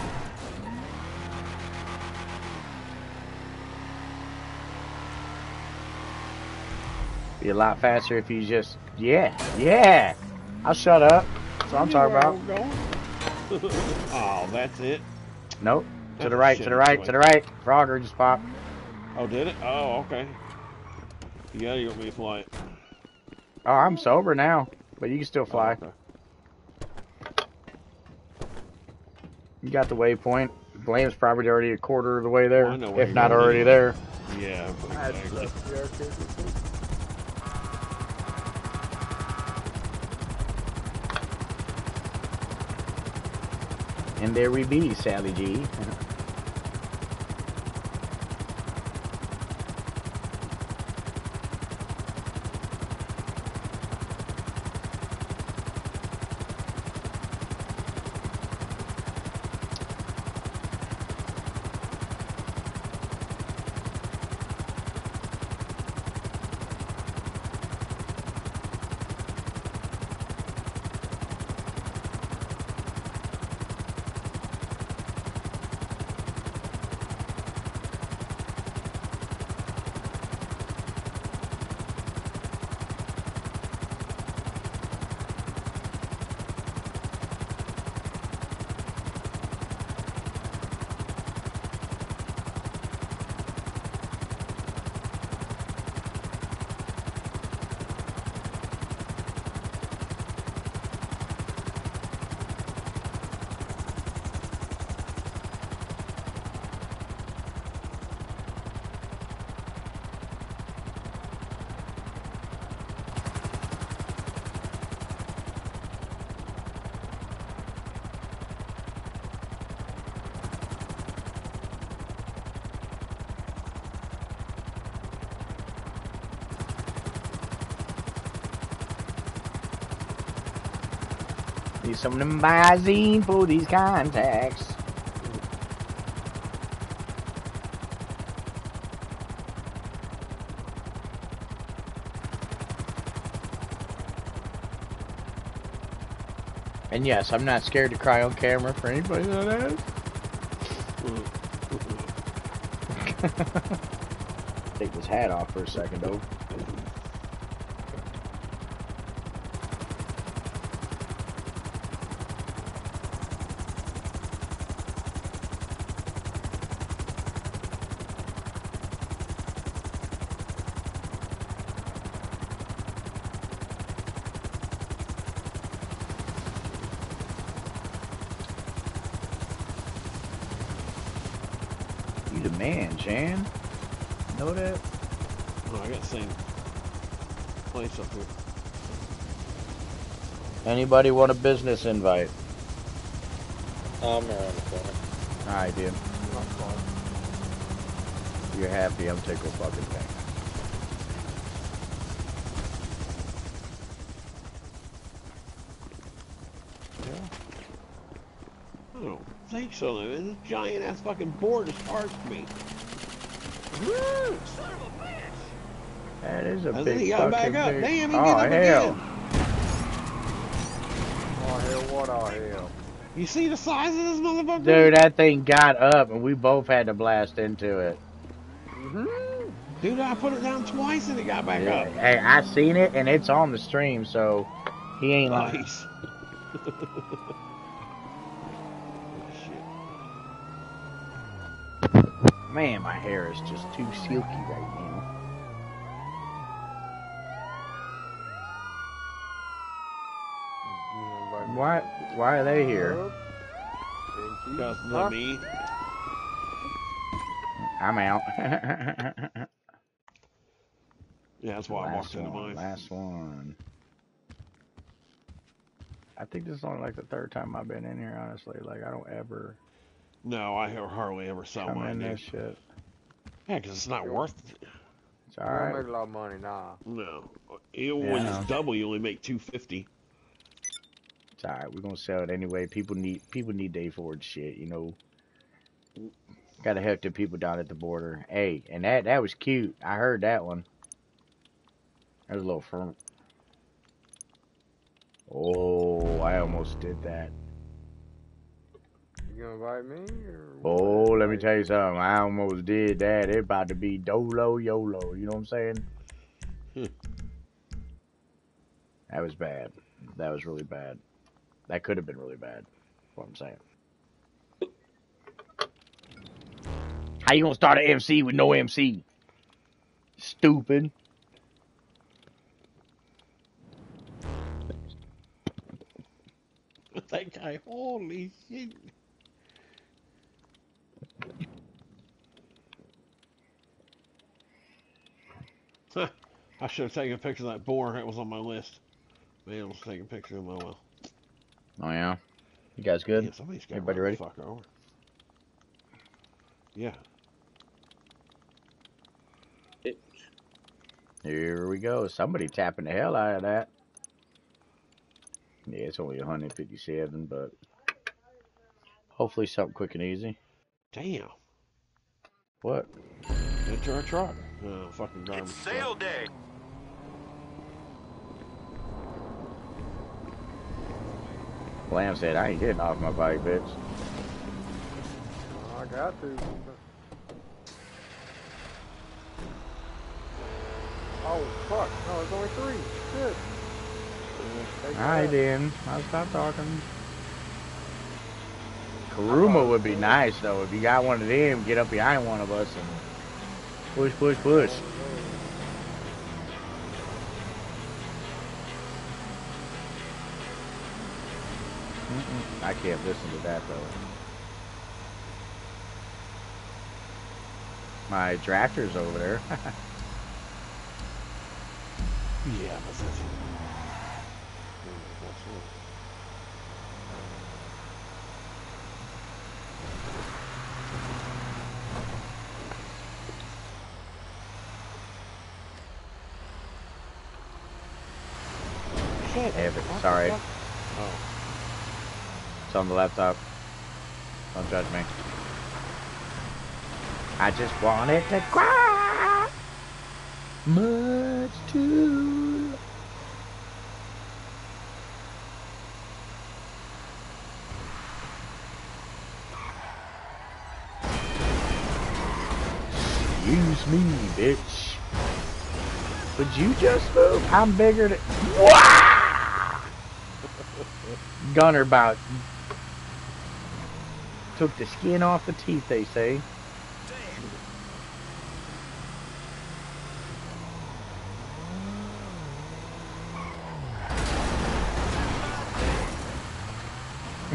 Be a lot faster if you just, yeah, yeah. I'll shut up. That's what I'm talking about. *laughs* oh, that's it. Nope. To the right, to the right, choice. to the right. Frogger just popped. Oh, did it? Oh, okay. Yeah, you want me to fly it? Oh, I'm sober now, but you can still fly. Oh, okay. You got the waypoint. Blam's probably already a quarter of the way there, Well, I know if not already there. Yeah, And there we be, Sally G. Need some of them Visine for these contacts. And yes, I'm not scared to cry on camera for anybody that mm-hmm. asks. *laughs* Take this hat off for a second, though. You the man, Chan. Know that? Oh, I got the same place up here. Anybody want a business invite? I'm around the corner. Alright, dude. You're happy, I'm tickle fucking pink. I don't think so. though. This giant ass fucking board has charged me. Woo! Son of a bitch! That is a I think big he got fucking back up. big- Damn, he oh, get up hell. again. Oh hell, what oh hell. You see the size of this motherfucker? Dude, that thing got up and we both had to blast into it. Mm-hmm. Dude, I put it down twice and it got back Yeah. up. Hey, I seen it and it's on the stream, so he ain't lying. Nice. *laughs* Man, my hair is just too silky right now. Why? Why are they here? Just Huh? let me. I'm out. *laughs* Yeah, that's why I walked last into one. mine. Last one. I think this is only like the third time I've been in here. Honestly, like I don't ever No, I hardly ever sell come mine. in dude. this shit. Yeah, because it's not worth it. It's I alright. make a lot of money now. No. Even when Yeah. it's double, you only make 250 It's alright. We're gonna sell it anyway. People need people need day forward shit. You know. Gotta help the people down at the border. Hey, and that that was cute. I heard that one. That was a little firm. Oh, I almost did that. You gonna invite me or Oh, let me tell you something. I almost did that. It about to be dolo yolo. You know what I'm saying? Hmm. that was bad. That was really bad that could have been really bad. What I'm saying. How you gonna start an MC with no MC? Stupid. *laughs* that guy, holy shit. *laughs* I should have taken a picture of that boar. It was on my list. Man, I was taking a picture of my well. Oh yeah. You guys good? Yeah, somebody's got Everybody ready? the Fuck over. Yeah. Here we go. Somebody tapping the hell out of that. Yeah, it's only 157, but hopefully something quick and easy. Damn. What? Enter our truck. Oh, fucking garbage. It's sale day. Lamb said, I ain't getting off my bike, bitch. I got to. Oh fuck! No, it's only three. Shit. Alright then. I'll stop talking. Kuruma would be nice though. If you got one of them, get up behind one of us and push, push, push. I can't listen to that though. My drafter's over there. *laughs* Yeah, but that's. Shit. Evan, What sorry. On the laptop. Don't judge me. I just wanted to cry. Much too. Excuse me, bitch. Would you just move? I'm bigger than. *laughs* Gunner about took the skin off the teeth, they say.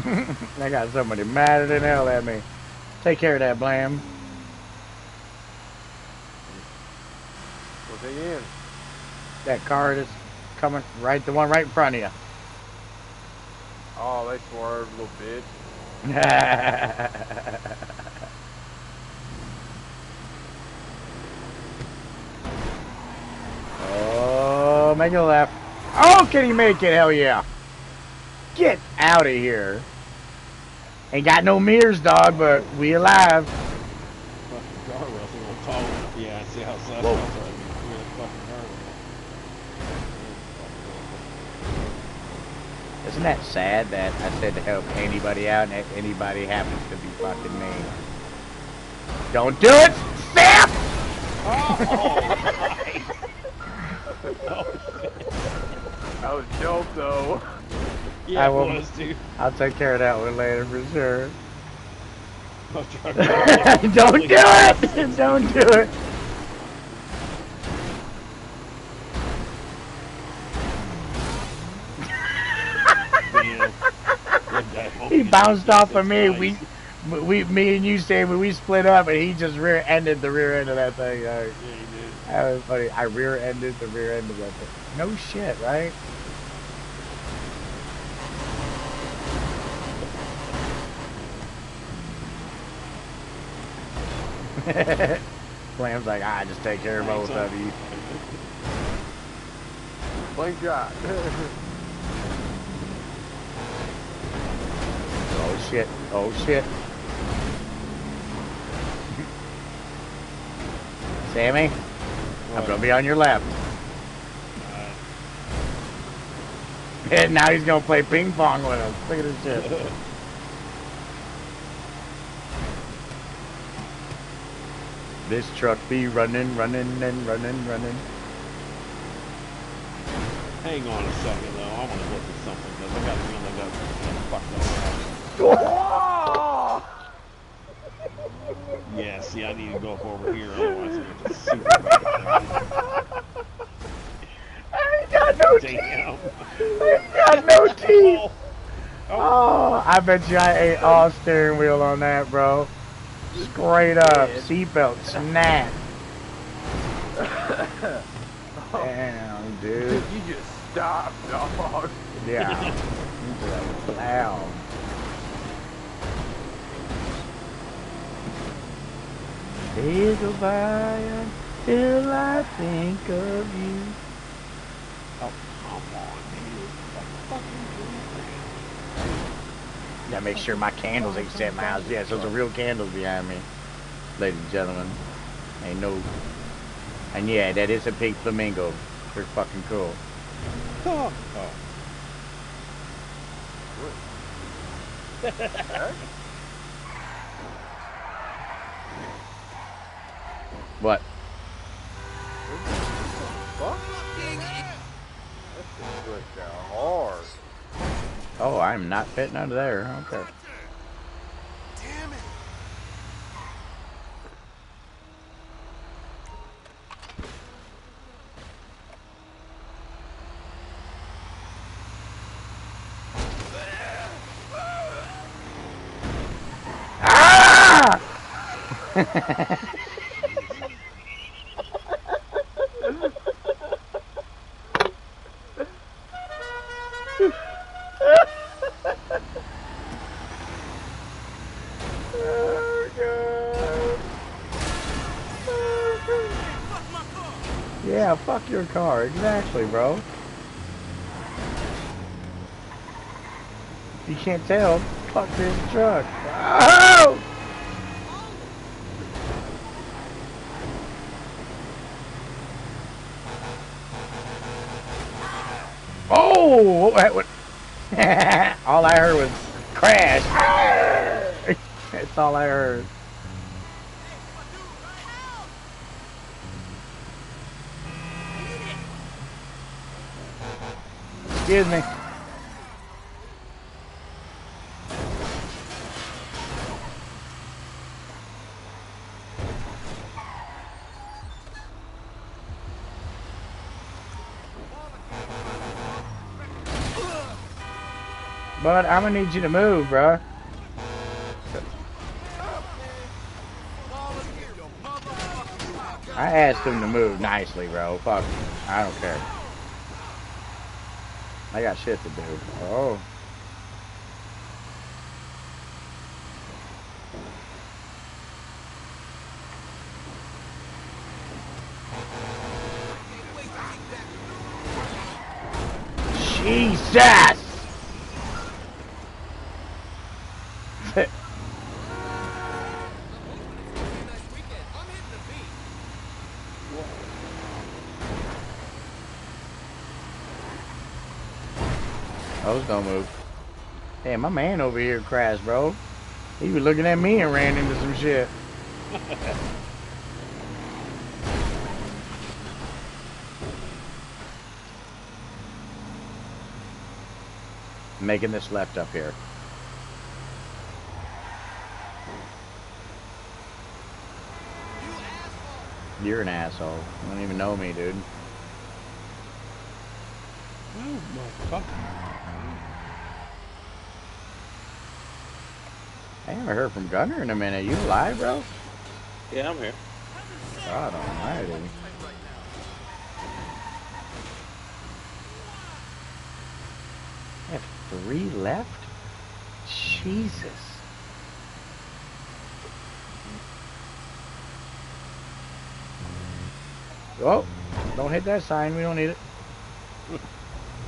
*laughs* I got somebody madder than hell at me. Take care of that, Blam. Was they in? That car that's coming right, the one right in front of you. Oh, they swerved, a little bitch. *laughs* oh, it left. Oh, can he make it? Hell yeah. Get out of here. Ain't got no mirrors, dog, but we alive. Fucking guardrails a little tall. Yeah, see how that's Whoa. right. Yeah, fucking guardrail. Isn't that sad that I said to help anybody out and anybody happens to be fucking me? Don't do it, Sam! *laughs* Oh, oh, oh, *laughs* that was dope though. Yeah, I will, was, dude. I'll take care of that one later for sure. *laughs* I'll try to- Don't do it! Don't do it! Bounced off of me. We, we, me and you, Sam, we split up, and he just rear-ended the rear end of that thing. Yeah, he did. that was funny. I rear-ended the rear end of that thing. No shit, right? *laughs* Blam's like, ah, just take care of both of you. Blink shot. *laughs* *laughs* Oh shit. Oh shit. Sammy, I'm gonna be on your left. And now he's gonna play ping pong with us. Look at this shit. *laughs* This truck be running, running, and running, running. Hang on a second, though. I want to look at something because I got a feeling I got fucked up. Yeah, see, I need to go up over here, otherwise I'm going to super bad. I ain't got no teeth. I ain't got no teeth. Oh, I bet you I ate all steering wheel on that, bro. Straight up, seatbelt snap. Damn, *laughs* dude. you just stopped, dog. Yeah. *laughs* Into that cloud. Say goodbye until I think of you. Oh, come on, dude. Gotta make sure my candles ain't set my house. Yes, those are real candles behind me, ladies and gentlemen. Ain't no. And yeah, that is a pink flamingo. They're fucking cool. Oh. *laughs* What? Oh, I'm not fitting under there. Okay. Damn it. Ah! *laughs* car. Exactly, bro. You can't tell, fuck this truck. Oh! Oh! What, what? *laughs* all I heard was crash. *laughs* That's all I heard. Excuse me. But I'm gonna need you to move, bruh. I asked him to move nicely, bro. Fuck. I don't care. I got shit to do. Oh. Jesus! Those don't move. Damn, my man over here crashed, bro. He was looking at me and ran into some shit. *laughs* Making this left up here. You're an asshole. You don't even know me, dude. Oh, motherfucker. I haven't heard from Gunner in a minute. You alive, bro? Yeah, I'm here. God almighty. I have three left? Jesus. Oh, don't hit that sign. We don't need it. *laughs*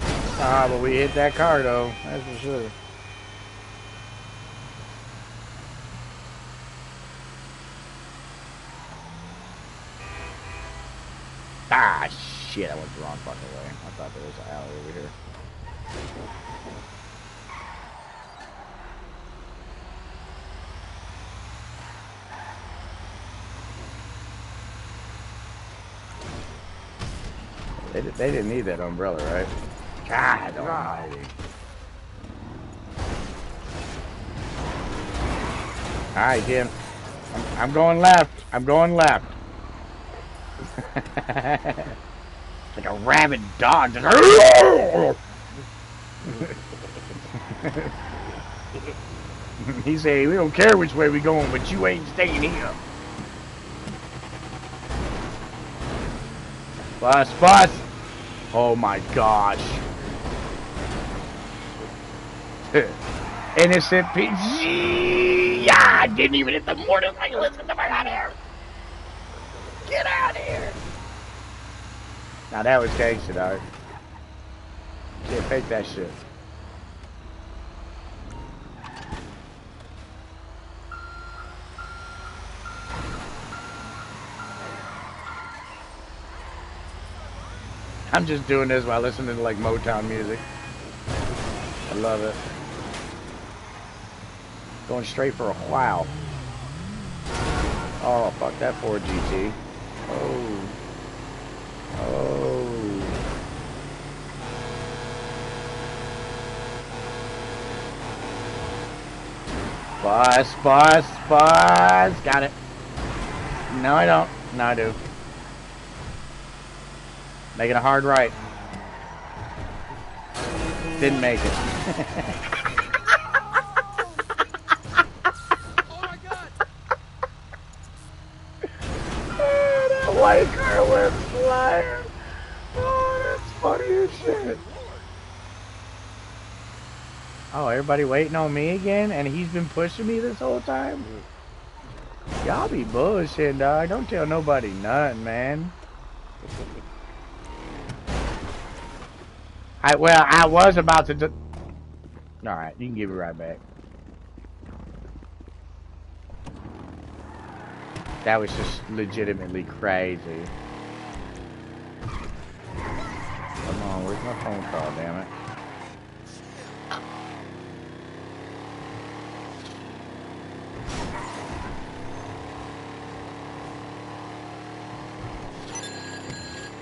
ah, but we hit that car, though. That's for sure. Ah, shit. I went the wrong fucking way. I thought there was an alley over here. They, they didn't need that umbrella, right? God almighty. Alright, Jim. I'm, I'm going left. I'm going left. *laughs* like a rabid dog. Just *laughs* he say, we don't care which way we going, but you ain't staying here. Bus, bus! Oh my gosh. *laughs* Innocent PG! Yeah, I didn't even hit the motorcycle. Let's get the fuck out here! Get out of here! Now that was gangster, dog. Shit, fake that shit. I'm just doing this while listening to like Motown music. I love it. Going straight for a while. Oh, fuck that Ford GT. Oh. Bus, bus, bus. Got it. No, I don't. No, I do. Making a hard right. Didn't make it. *laughs* oh, that white car went flying. Oh, that's funny as shit. Oh, everybody waiting on me again, and he's been pushing me this whole time? Y'all be bullshitting, dog. Don't tell nobody nothing, man. I well, I was about to. All right, you can give it right back. That was just legitimately crazy. Come on, where's my phone call? Damn it.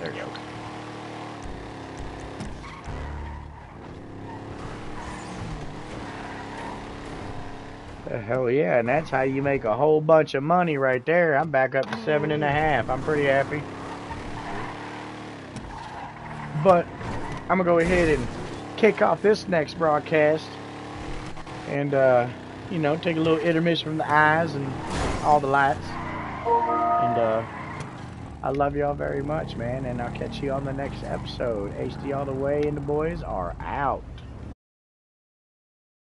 There you go. Uh, Hell yeah, and that's how you make a whole bunch of money right there. I'm back up to seven and a half. I'm pretty happy. But I'm gonna go ahead and kick off this next broadcast and uh, you know, take a little intermission from the eyes and all the lights. And uh I love y'all very much, man, and I'll catch you on the next episode. HD all the way and the boys are out.